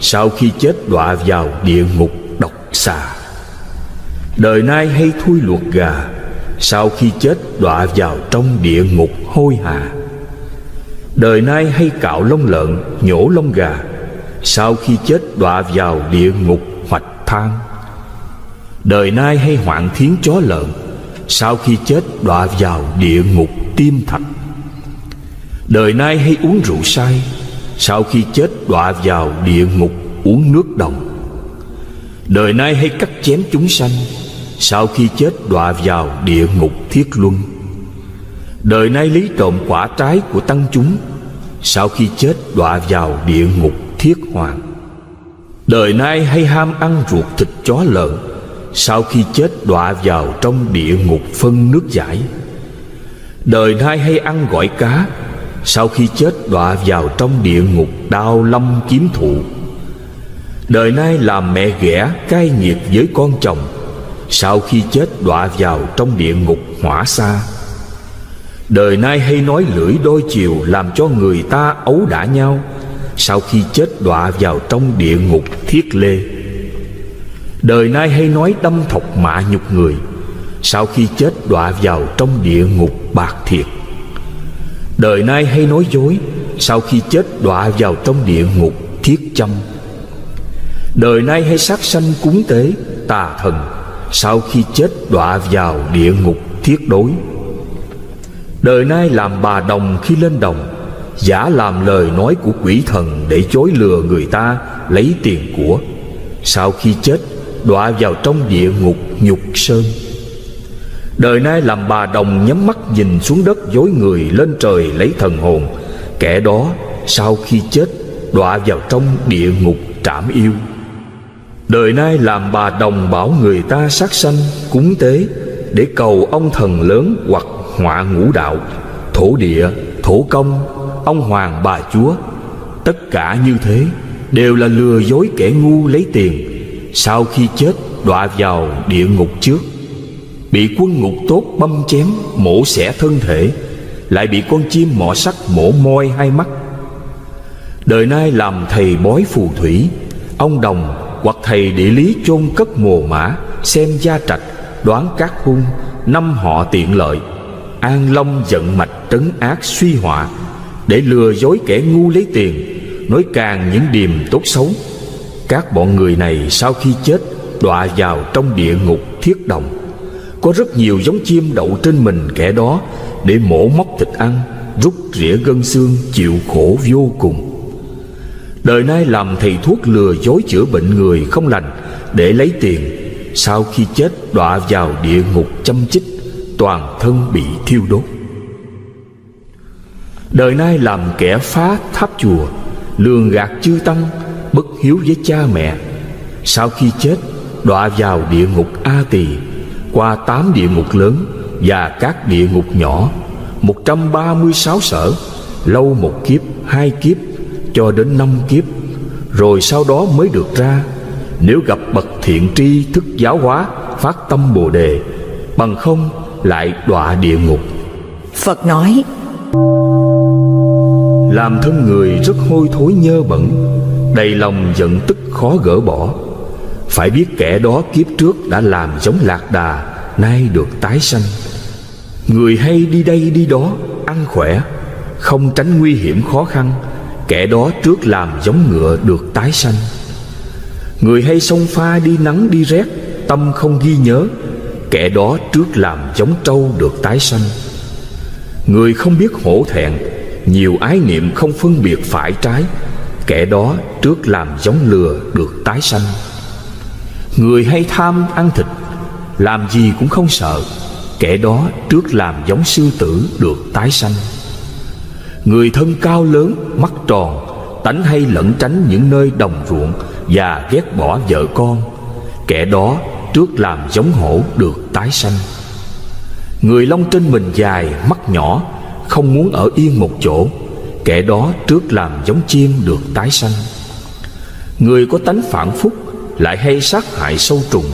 Sau khi chết đọa vào địa ngục độc xà. Đời nay hay thui luộc gà, Sau khi chết đọa vào trong địa ngục hôi hà. Đời nay hay cạo lông lợn, Nhổ lông gà, Sau khi chết đọa vào địa ngục hoạch thang. Đời nay hay hoạn thiến chó lợn sau khi chết, đọa vào địa ngục tiêm thạch. Đời nay hay uống rượu say, Sau khi chết đọa vào địa ngục uống nước đồng. Đời nay hay cắt chém chúng sanh, Sau khi chết đọa vào địa ngục thiết luân. Đời nay lý trộm quả trái của tăng chúng, Sau khi chết đọa vào địa ngục thiết hoàng. Đời nay hay ham ăn ruột thịt chó lợn sau khi chết đọa vào trong địa ngục phân nước giải. Đời nay hay ăn gỏi cá. Sau khi chết đọa vào trong địa ngục đao lâm kiếm thụ. Đời nay làm mẹ ghẻ cai nghiệt với con chồng. Sau khi chết đọa vào trong địa ngục hỏa xa. Đời nay hay nói lưỡi đôi chiều Làm cho người ta ấu đả nhau. Sau khi chết đọa vào trong địa ngục thiết lê. Đời nay hay nói đâm thọc mạ nhục người, Sau khi chết đọa vào trong địa ngục bạc thiệt. Đời nay hay nói dối, Sau khi chết đọa vào trong địa ngục thiết châm. Đời nay hay sát sanh cúng tế, Tà thần, Sau khi chết đọa vào địa ngục thiết đối. Đời nay làm bà đồng khi lên đồng, Giả làm lời nói của quỷ thần Để chối lừa người ta lấy tiền của. Sau khi chết đọa vào trong địa ngục nhục sơn. Đời nay làm bà đồng nhắm mắt nhìn xuống đất dối người lên trời lấy thần hồn. Kẻ đó sau khi chết đọa vào trong địa ngục trảm yêu. Đời nay làm bà đồng bảo người ta sát sanh cúng tế Để cầu ông thần lớn hoặc họa ngũ đạo Thổ địa, thổ công, ông hoàng bà chúa. Tất cả như thế đều là lừa dối kẻ ngu lấy tiền sau khi chết, đọa vào địa ngục trước. Bị quân ngục tốt băm chém, mổ xẻ thân thể. Lại bị con chim mỏ sắt mổ môi hai mắt. Đời nay làm thầy bói phù thủy, Ông đồng hoặc thầy địa lý chôn cất mồ mã Xem gia trạch, đoán các hung, Năm họ tiện lợi. An long giận mạch trấn ác suy họa, Để lừa dối kẻ ngu lấy tiền, Nói càng những điềm tốt xấu. Các bọn người này sau khi chết, Đọa vào trong địa ngục thiết đồng. Có rất nhiều giống chim đậu trên mình kẻ đó, Để mổ móc thịt ăn, Rút rỉa gân xương, chịu khổ vô cùng. Đời nay làm thầy thuốc lừa dối chữa bệnh người không lành, Để lấy tiền. Sau khi chết, đọa vào địa ngục châm chích, Toàn thân bị thiêu đốt. Đời nay làm kẻ phá tháp chùa, Lường gạt chư tăng Bất hiếu với cha mẹ. Sau khi chết đọa vào địa ngục A Tỳ Qua tám địa ngục lớn Và các địa ngục nhỏ 136 sở Lâu một kiếp, hai kiếp Cho đến năm kiếp. Rồi sau đó mới được ra Nếu gặp bậc thiện tri thức giáo hóa Phát tâm Bồ Đề Bằng không lại đọa địa ngục. Phật nói Làm thân người rất hôi thối nhơ bẩn Đầy lòng giận tức khó gỡ bỏ. Phải biết kẻ đó kiếp trước đã làm giống lạc đà, Nay được tái sanh. Người hay đi đây đi đó, Ăn khỏe, Không tránh nguy hiểm khó khăn, Kẻ đó trước làm giống ngựa được tái sanh. Người hay sông pha đi nắng đi rét, Tâm không ghi nhớ, Kẻ đó trước làm giống trâu được tái sanh. Người không biết hổ thẹn, Nhiều ái niệm không phân biệt phải trái Kẻ đó trước làm giống lừa được tái sanh. Người hay tham ăn thịt Làm gì cũng không sợ Kẻ đó trước làm giống sư tử được tái sanh. Người thân cao lớn, mắt tròn Tánh hay lẩn tránh những nơi đồng ruộng Và ghét bỏ vợ con Kẻ đó trước làm giống hổ được tái sanh. Người lông trên mình dài, mắt nhỏ Không muốn ở yên một chỗ Kẻ đó trước làm giống chim được tái sanh. Người có tánh phản phúc Lại hay sát hại sâu trùng.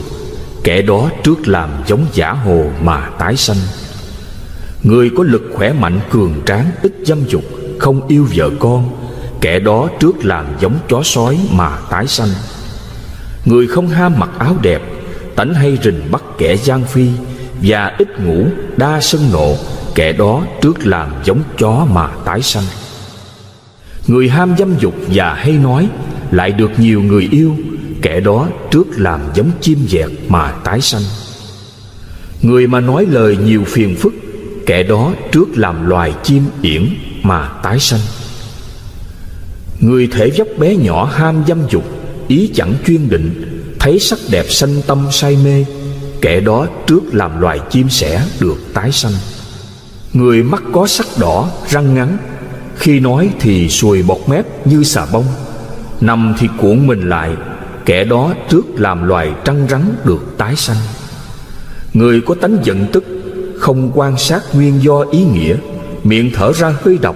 Kẻ đó trước làm giống giả hồ mà tái sanh. Người có lực khỏe mạnh cường tráng Ít dâm dục, Không yêu vợ con. Kẻ đó trước làm giống chó sói mà tái sanh. Người không ham mặc áo đẹp, Tánh hay rình bắt kẻ gian phi, Và ít ngủ, đa sân nộ. Kẻ đó trước làm giống chó mà tái sanh. Người ham dâm dục và hay nói Lại được nhiều người yêu Kẻ đó trước làm giống chim dẹt mà tái sanh. Người mà nói lời nhiều phiền phức Kẻ đó trước làm loài chim yển mà tái sanh. Người thể dốc bé nhỏ ham dâm dục Ý chẳng chuyên định Thấy sắc đẹp sanh tâm say mê Kẻ đó trước làm loài chim sẻ được tái sanh. Người mắt có sắc đỏ, răng ngắn khi nói thì sùi bọt mép như xà bông. Nằm thì cuộn mình lại Kẻ đó trước làm loài trăng rắn được tái sanh. Người có tánh giận tức Không quan sát nguyên do ý nghĩa Miệng thở ra hơi độc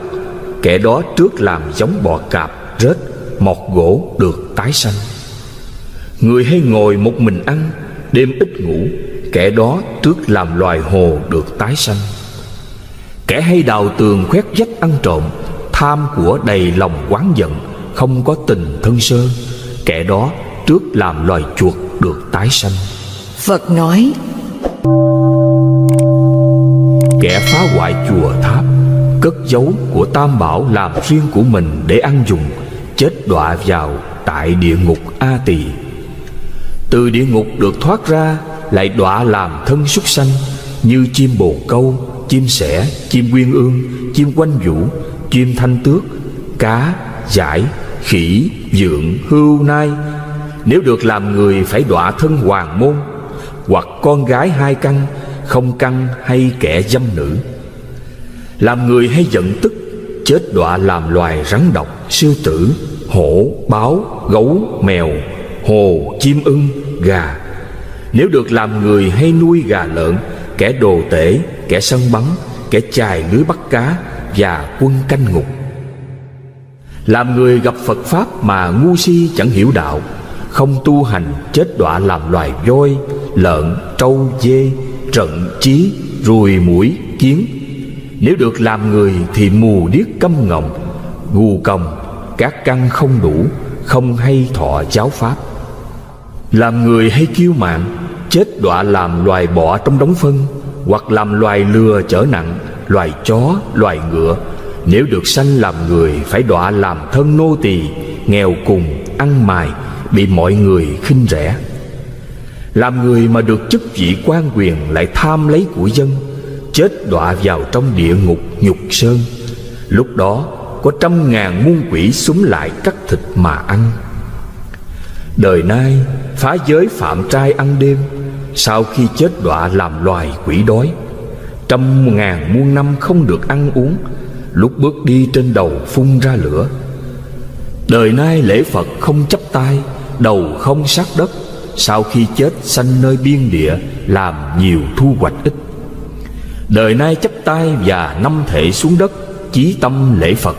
Kẻ đó trước làm giống bò cạp, rết, mọt gỗ được tái sanh. Người hay ngồi một mình ăn Đêm ít ngủ Kẻ đó trước làm loài hồ được tái sanh. Kẻ hay đào tường khoét vách ăn trộm Tham của đầy lòng quán giận Không có tình thân sơ. Kẻ đó trước làm loài chuột được tái sanh. Phật nói Kẻ phá hoại chùa tháp Cất giấu của tam bảo làm riêng của mình để ăn dùng Chết đọa vào tại địa ngục A Tỳ Từ địa ngục được thoát ra Lại đọa làm thân súc sanh Như chim bồ câu, chim sẻ, chim quyên ương, chim quanh vũ, chim thanh tước, cá, giải, khỉ, dượng, hưu, nai. Nếu được làm người phải đọa thân hoàng môn Hoặc con gái hai căn, không căn hay kẻ dâm nữ. Làm người hay giận tức Chết đọa làm loài rắn độc Sư tử, hổ, báo, gấu, mèo Hồ, chim ưng, gà. Nếu được làm người hay nuôi gà lợn Kẻ đồ tể, kẻ săn bắn Kẻ chài lưới bắt cá và quân canh ngục. Làm người gặp Phật Pháp mà ngu si chẳng hiểu đạo Không tu hành chết đọa làm loài voi Lợn, trâu, dê, trận, chí, ruồi, mũi, kiến. Nếu được làm người thì mù điếc câm ngọng Gù còng Các căn không đủ Không hay thọ giáo pháp. Làm người hay kiêu mạng Chết đọa làm loài bọ trong đống phân Hoặc làm loài lừa chở nặng Loài chó, loài ngựa. Nếu được sanh làm người Phải đọa làm thân nô tỳ Nghèo cùng, ăn mài Bị mọi người khinh rẻ. Làm người mà được chức vị quan quyền Lại tham lấy của dân chết đọa vào trong địa ngục nhục sơn. Lúc đó có trăm ngàn muôn quỷ súng lại cắt thịt mà ăn. Đời nay phá giới phạm trai ăn đêm sau khi chết đọa làm loài quỷ đói trăm ngàn muôn năm không được ăn uống, lúc bước đi trên đầu phun ra lửa. Đời nay lễ phật không chấp tay, đầu không sát đất, sau khi chết sanh nơi biên địa, làm nhiều thu hoạch ít. Đời nay chấp tay và năm thể xuống đất, Chí tâm lễ Phật.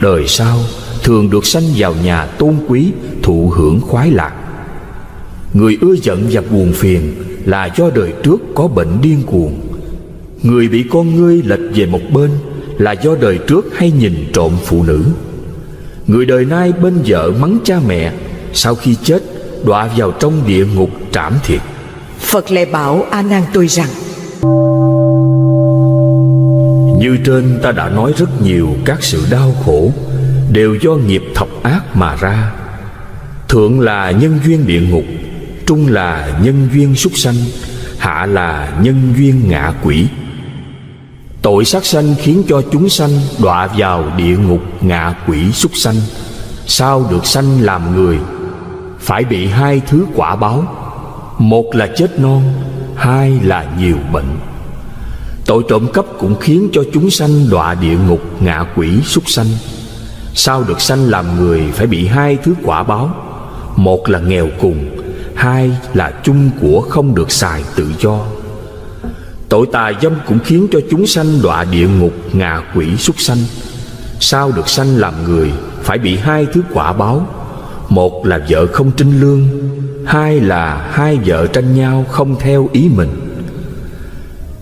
Đời sau, thường được sanh vào nhà tôn quý, Thụ hưởng khoái lạc. Người ưa giận và buồn phiền Là do đời trước có bệnh điên cuồng. Người bị con ngươi lệch về một bên Là do đời trước hay nhìn trộm phụ nữ. Người đời nay bên vợ mắng cha mẹ Sau khi chết đọa vào trong địa ngục trảm thiệt. Phật lại bảo A Nan tôi rằng Như trên ta đã nói rất nhiều các sự đau khổ Đều do nghiệp thập ác mà ra. Thượng là nhân duyên địa ngục Trung là nhân duyên súc sanh Hạ là nhân duyên ngạ quỷ Tội sát sanh khiến cho chúng sanh đọa vào địa ngục ngạ quỷ súc sanh. Sao được sanh làm người? Phải bị hai thứ quả báo. Một là chết non, Hai là nhiều bệnh. Tội trộm cắp cũng khiến cho chúng sanh đọa địa ngục ngạ quỷ súc sanh. Sao được sanh làm người phải bị hai thứ quả báo? Một là nghèo cùng Hai là chung của không được xài tự do. Tội tà dâm cũng khiến cho chúng sanh đọa địa ngục ngạ quỷ súc sanh. Sao được sanh làm người phải bị hai thứ quả báo? Một là vợ không trinh lương, Hai là hai vợ tranh nhau không theo ý mình.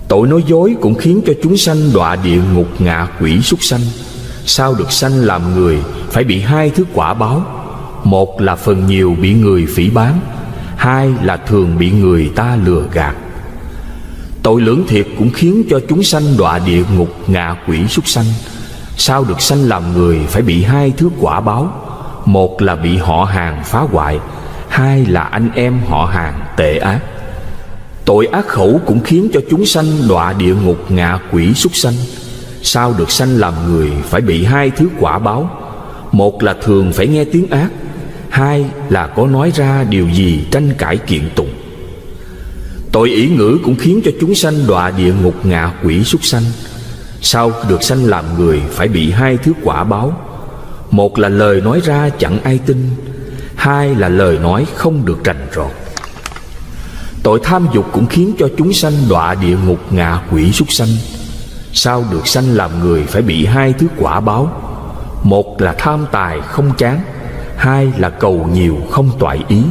Tội nói dối cũng khiến cho chúng sanh đọa địa ngục ngạ quỷ súc sanh. Sao được sanh làm người phải bị hai thứ quả báo? Một là phần nhiều bị người phỉ bán, Hai là thường bị người ta lừa gạt. Tội lưỡng thiệt cũng khiến cho chúng sanh đọa địa ngục ngạ quỷ súc sanh. Sao được sanh làm người phải bị hai thứ quả báo? Một là bị họ hàng phá hoại, Hai là anh em họ hàng tệ ác. Tội ác khẩu cũng khiến cho chúng sanh đọa địa ngục ngạ quỷ súc sanh. Sao được sanh làm người phải bị hai thứ quả báo? Một là thường phải nghe tiếng ác, Hai là có nói ra điều gì tranh cãi kiện tụng. Tội ý ngữ cũng khiến cho chúng sanh đọa địa ngục ngạ quỷ súc sanh. Sau được sanh làm người phải bị hai thứ quả báo? Một là lời nói ra chẳng ai tin, Hai là lời nói không được rành rọt. Tội tham dục cũng khiến cho chúng sanh đọa địa ngục ngạ quỷ súc sanh. Sao được sanh làm người phải bị hai thứ quả báo? Một là tham tài không chán, Hai là cầu nhiều không toại ý.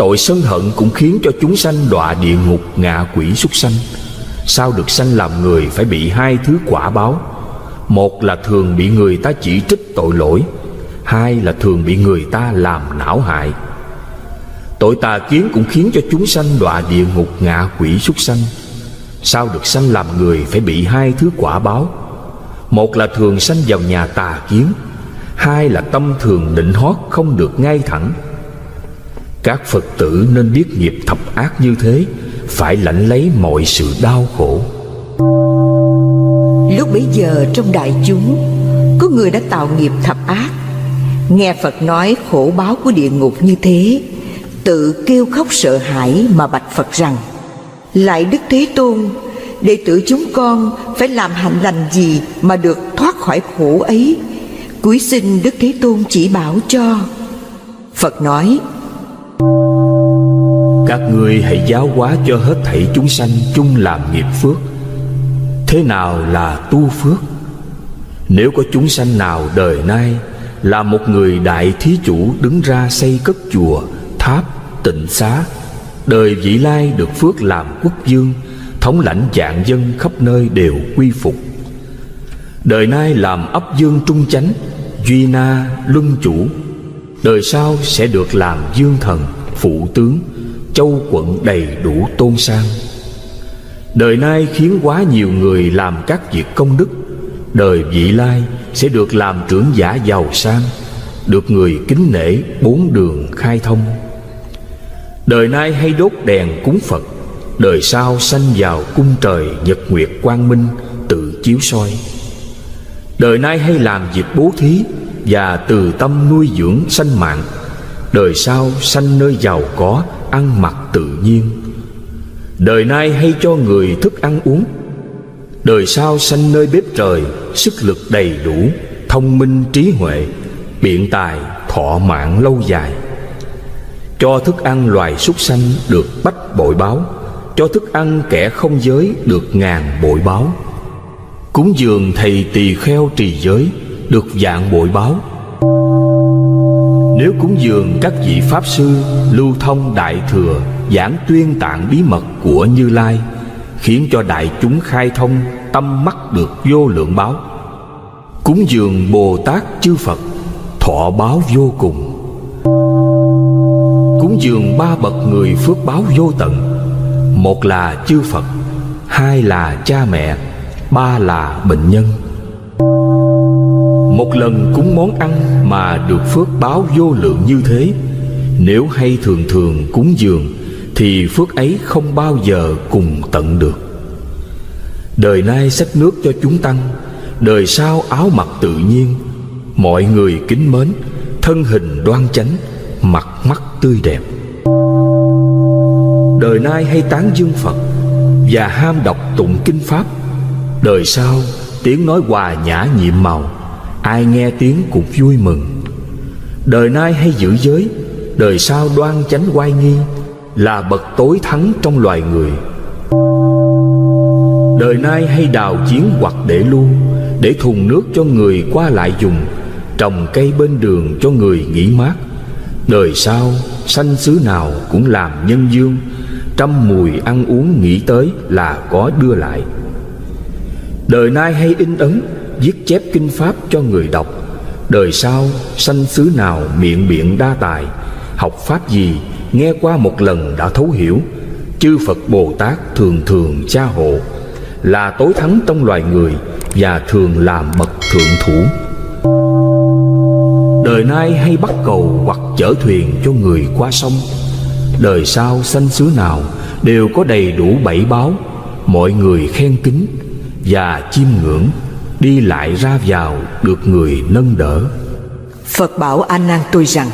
Tội sân hận cũng khiến cho chúng sanh đọa địa ngục ngạ quỷ súc sanh. Sao được sanh làm người phải bị hai thứ quả báo? Một là thường bị người ta chỉ trích tội lỗi, Hai là thường bị người ta làm não hại. Tội tà kiến cũng khiến cho chúng sanh đọa địa ngục ngạ quỷ súc sanh. Sao được sanh làm người phải bị hai thứ quả báo? Một là thường sanh vào nhà tà kiến, Hai là tâm thường định hót không được ngay thẳng. Các Phật tử nên biết nghiệp thập ác như thế, Phải lãnh lấy mọi sự đau khổ. Lúc bấy giờ trong đại chúng, Có người đã tạo nghiệp thập ác. Nghe Phật nói khổ báo của địa ngục như thế, Tự kêu khóc sợ hãi mà bạch Phật rằng, Lại Đức Thế Tôn, Đệ tử chúng con phải làm hạnh lành gì Mà được thoát khỏi khổ ấy? Cuối xin Đức Thế Tôn chỉ bảo cho. Phật nói các ngươi hãy giáo hóa cho hết thảy chúng sanh chung làm nghiệp phước. Thế nào là tu phước? Nếu có chúng sanh nào đời nay Là một người đại thí chủ đứng ra xây cất chùa Tháp, tịnh xá Đời vị lai được phước làm quốc dương Thống lãnh dạng dân khắp nơi đều quy phục. Đời nay làm ấp dương trung chánh Duy na luân chủ. Đời sau sẽ được làm dương thần Phụ tướng. Châu quận đầy đủ tôn sang. Đời nay khiến quá nhiều người làm các việc công đức, Đời vị lai sẽ được làm trưởng giả giàu sang, Được người kính nể bốn đường khai thông. Đời nay hay đốt đèn cúng Phật, Đời sau sanh vào cung trời Nhật Nguyệt Quang Minh tự chiếu soi. Đời nay hay làm việc bố thí Và từ tâm nuôi dưỡng sanh mạng. Đời sau sanh nơi giàu có, Ăn mặc tự nhiên. Đời nay hay cho người thức ăn uống. Đời sau sanh nơi bếp trời, Sức lực đầy đủ, Thông minh trí huệ, Biện tài thọ mạng lâu dài. Cho thức ăn loài súc sanh được bách bội báo, Cho thức ăn kẻ không giới được ngàn bội báo. Cúng dường thầy tỳ kheo trì giới Được dạng bội báo. Nếu cúng dường, các vị Pháp Sư Lưu thông Đại Thừa, Giảng tuyên tạng bí mật của Như Lai, khiến cho đại chúng khai thông, tâm mắt được vô lượng báo. Cúng dường bồ tát chư phật, thọ báo vô cùng. Cúng dường ba bậc người phước báo vô tận, một là chư phật, hai là cha mẹ, ba là bệnh nhân một lần cúng món ăn mà được phước báo vô lượng như thế, nếu hay thường thường cúng dường, thì phước ấy không bao giờ cùng tận được. Đời nay sách nước cho chúng tăng, đời sau áo mặc tự nhiên, mọi người kính mến, thân hình đoan chánh, mặt mắt tươi đẹp. Đời nay hay tán dương phật và ham đọc tụng kinh pháp, đời sau tiếng nói hòa nhã nhiệm màu ai nghe tiếng cũng vui mừng. Đời nay hay giữ giới, đời sau đoan chánh oai nghi, là bậc tối thắng trong loài người. Đời nay hay đào chiến hoặc để lưu, để thùng nước cho người qua lại dùng, trồng cây bên đường cho người nghỉ mát. Đời sau, sanh xứ nào cũng làm nhân dương, trăm mùi ăn uống nghĩ tới là có đưa lại. Đời nay hay in ấn viết chép kinh pháp cho người đọc. Đời sau, sanh xứ nào miệng biện đa tài, học pháp gì, nghe qua một lần đã thấu hiểu. Chư phật bồ tát thường thường cha hộ, là tối thắng trong loài người và thường làm bậc thượng thủ. Đời nay hay bắt cầu hoặc chở thuyền cho người qua sông. Đời sau sanh xứ nào đều có đầy đủ bảy báo. Mọi người khen kính và chiêm ngưỡng đi lại ra vào được người nâng đỡ. Phật bảo a nan tôi rằng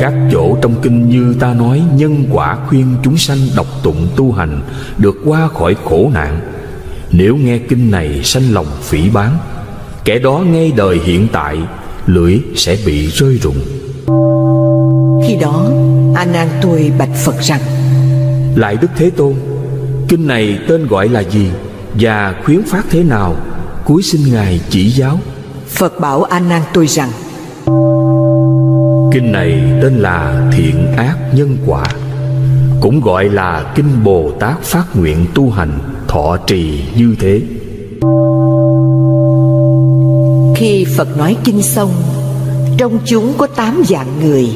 các chỗ trong kinh như ta nói nhân quả khuyên chúng sanh đọc tụng tu hành được qua khỏi khổ nạn. Nếu nghe kinh này sanh lòng phỉ báng kẻ đó ngay đời hiện tại lưỡi sẽ bị rơi rụng. khi đó a nan tôi bạch phật rằng lại đức thế tôn kinh này tên gọi là gì và khuyến phát thế nào? Cuối xin ngài chỉ giáo. Phật bảo a nan tôi rằng Kinh này tên là Thiện Ác Nhân Quả Cũng gọi là Kinh Bồ Tát Phát Nguyện Tu Hành Thọ Trì như thế. Khi Phật nói kinh xong Trong chúng có tám dạng người.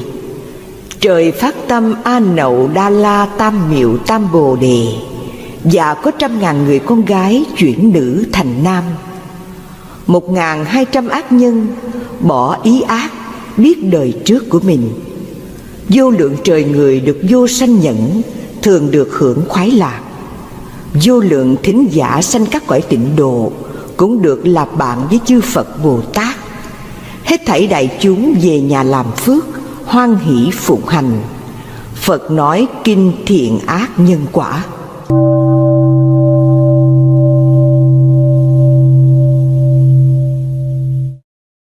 Trời phát tâm A Nậu Đa La Tam Miệu Tam Bồ Đề và có trăm ngàn người con gái chuyển nữ thành nam. Một ngàn hai trăm ác nhân Bỏ ý ác biết đời trước của mình. Vô lượng trời người được vô sanh nhẫn, thường được hưởng khoái lạc. Vô lượng thính giả sanh các cõi tịnh độ cũng được làm bạn với chư phật bồ tát. Hết thảy đại chúng về nhà làm phước, hoan hỷ phụng hành. Phật nói kinh thiện ác nhân quả.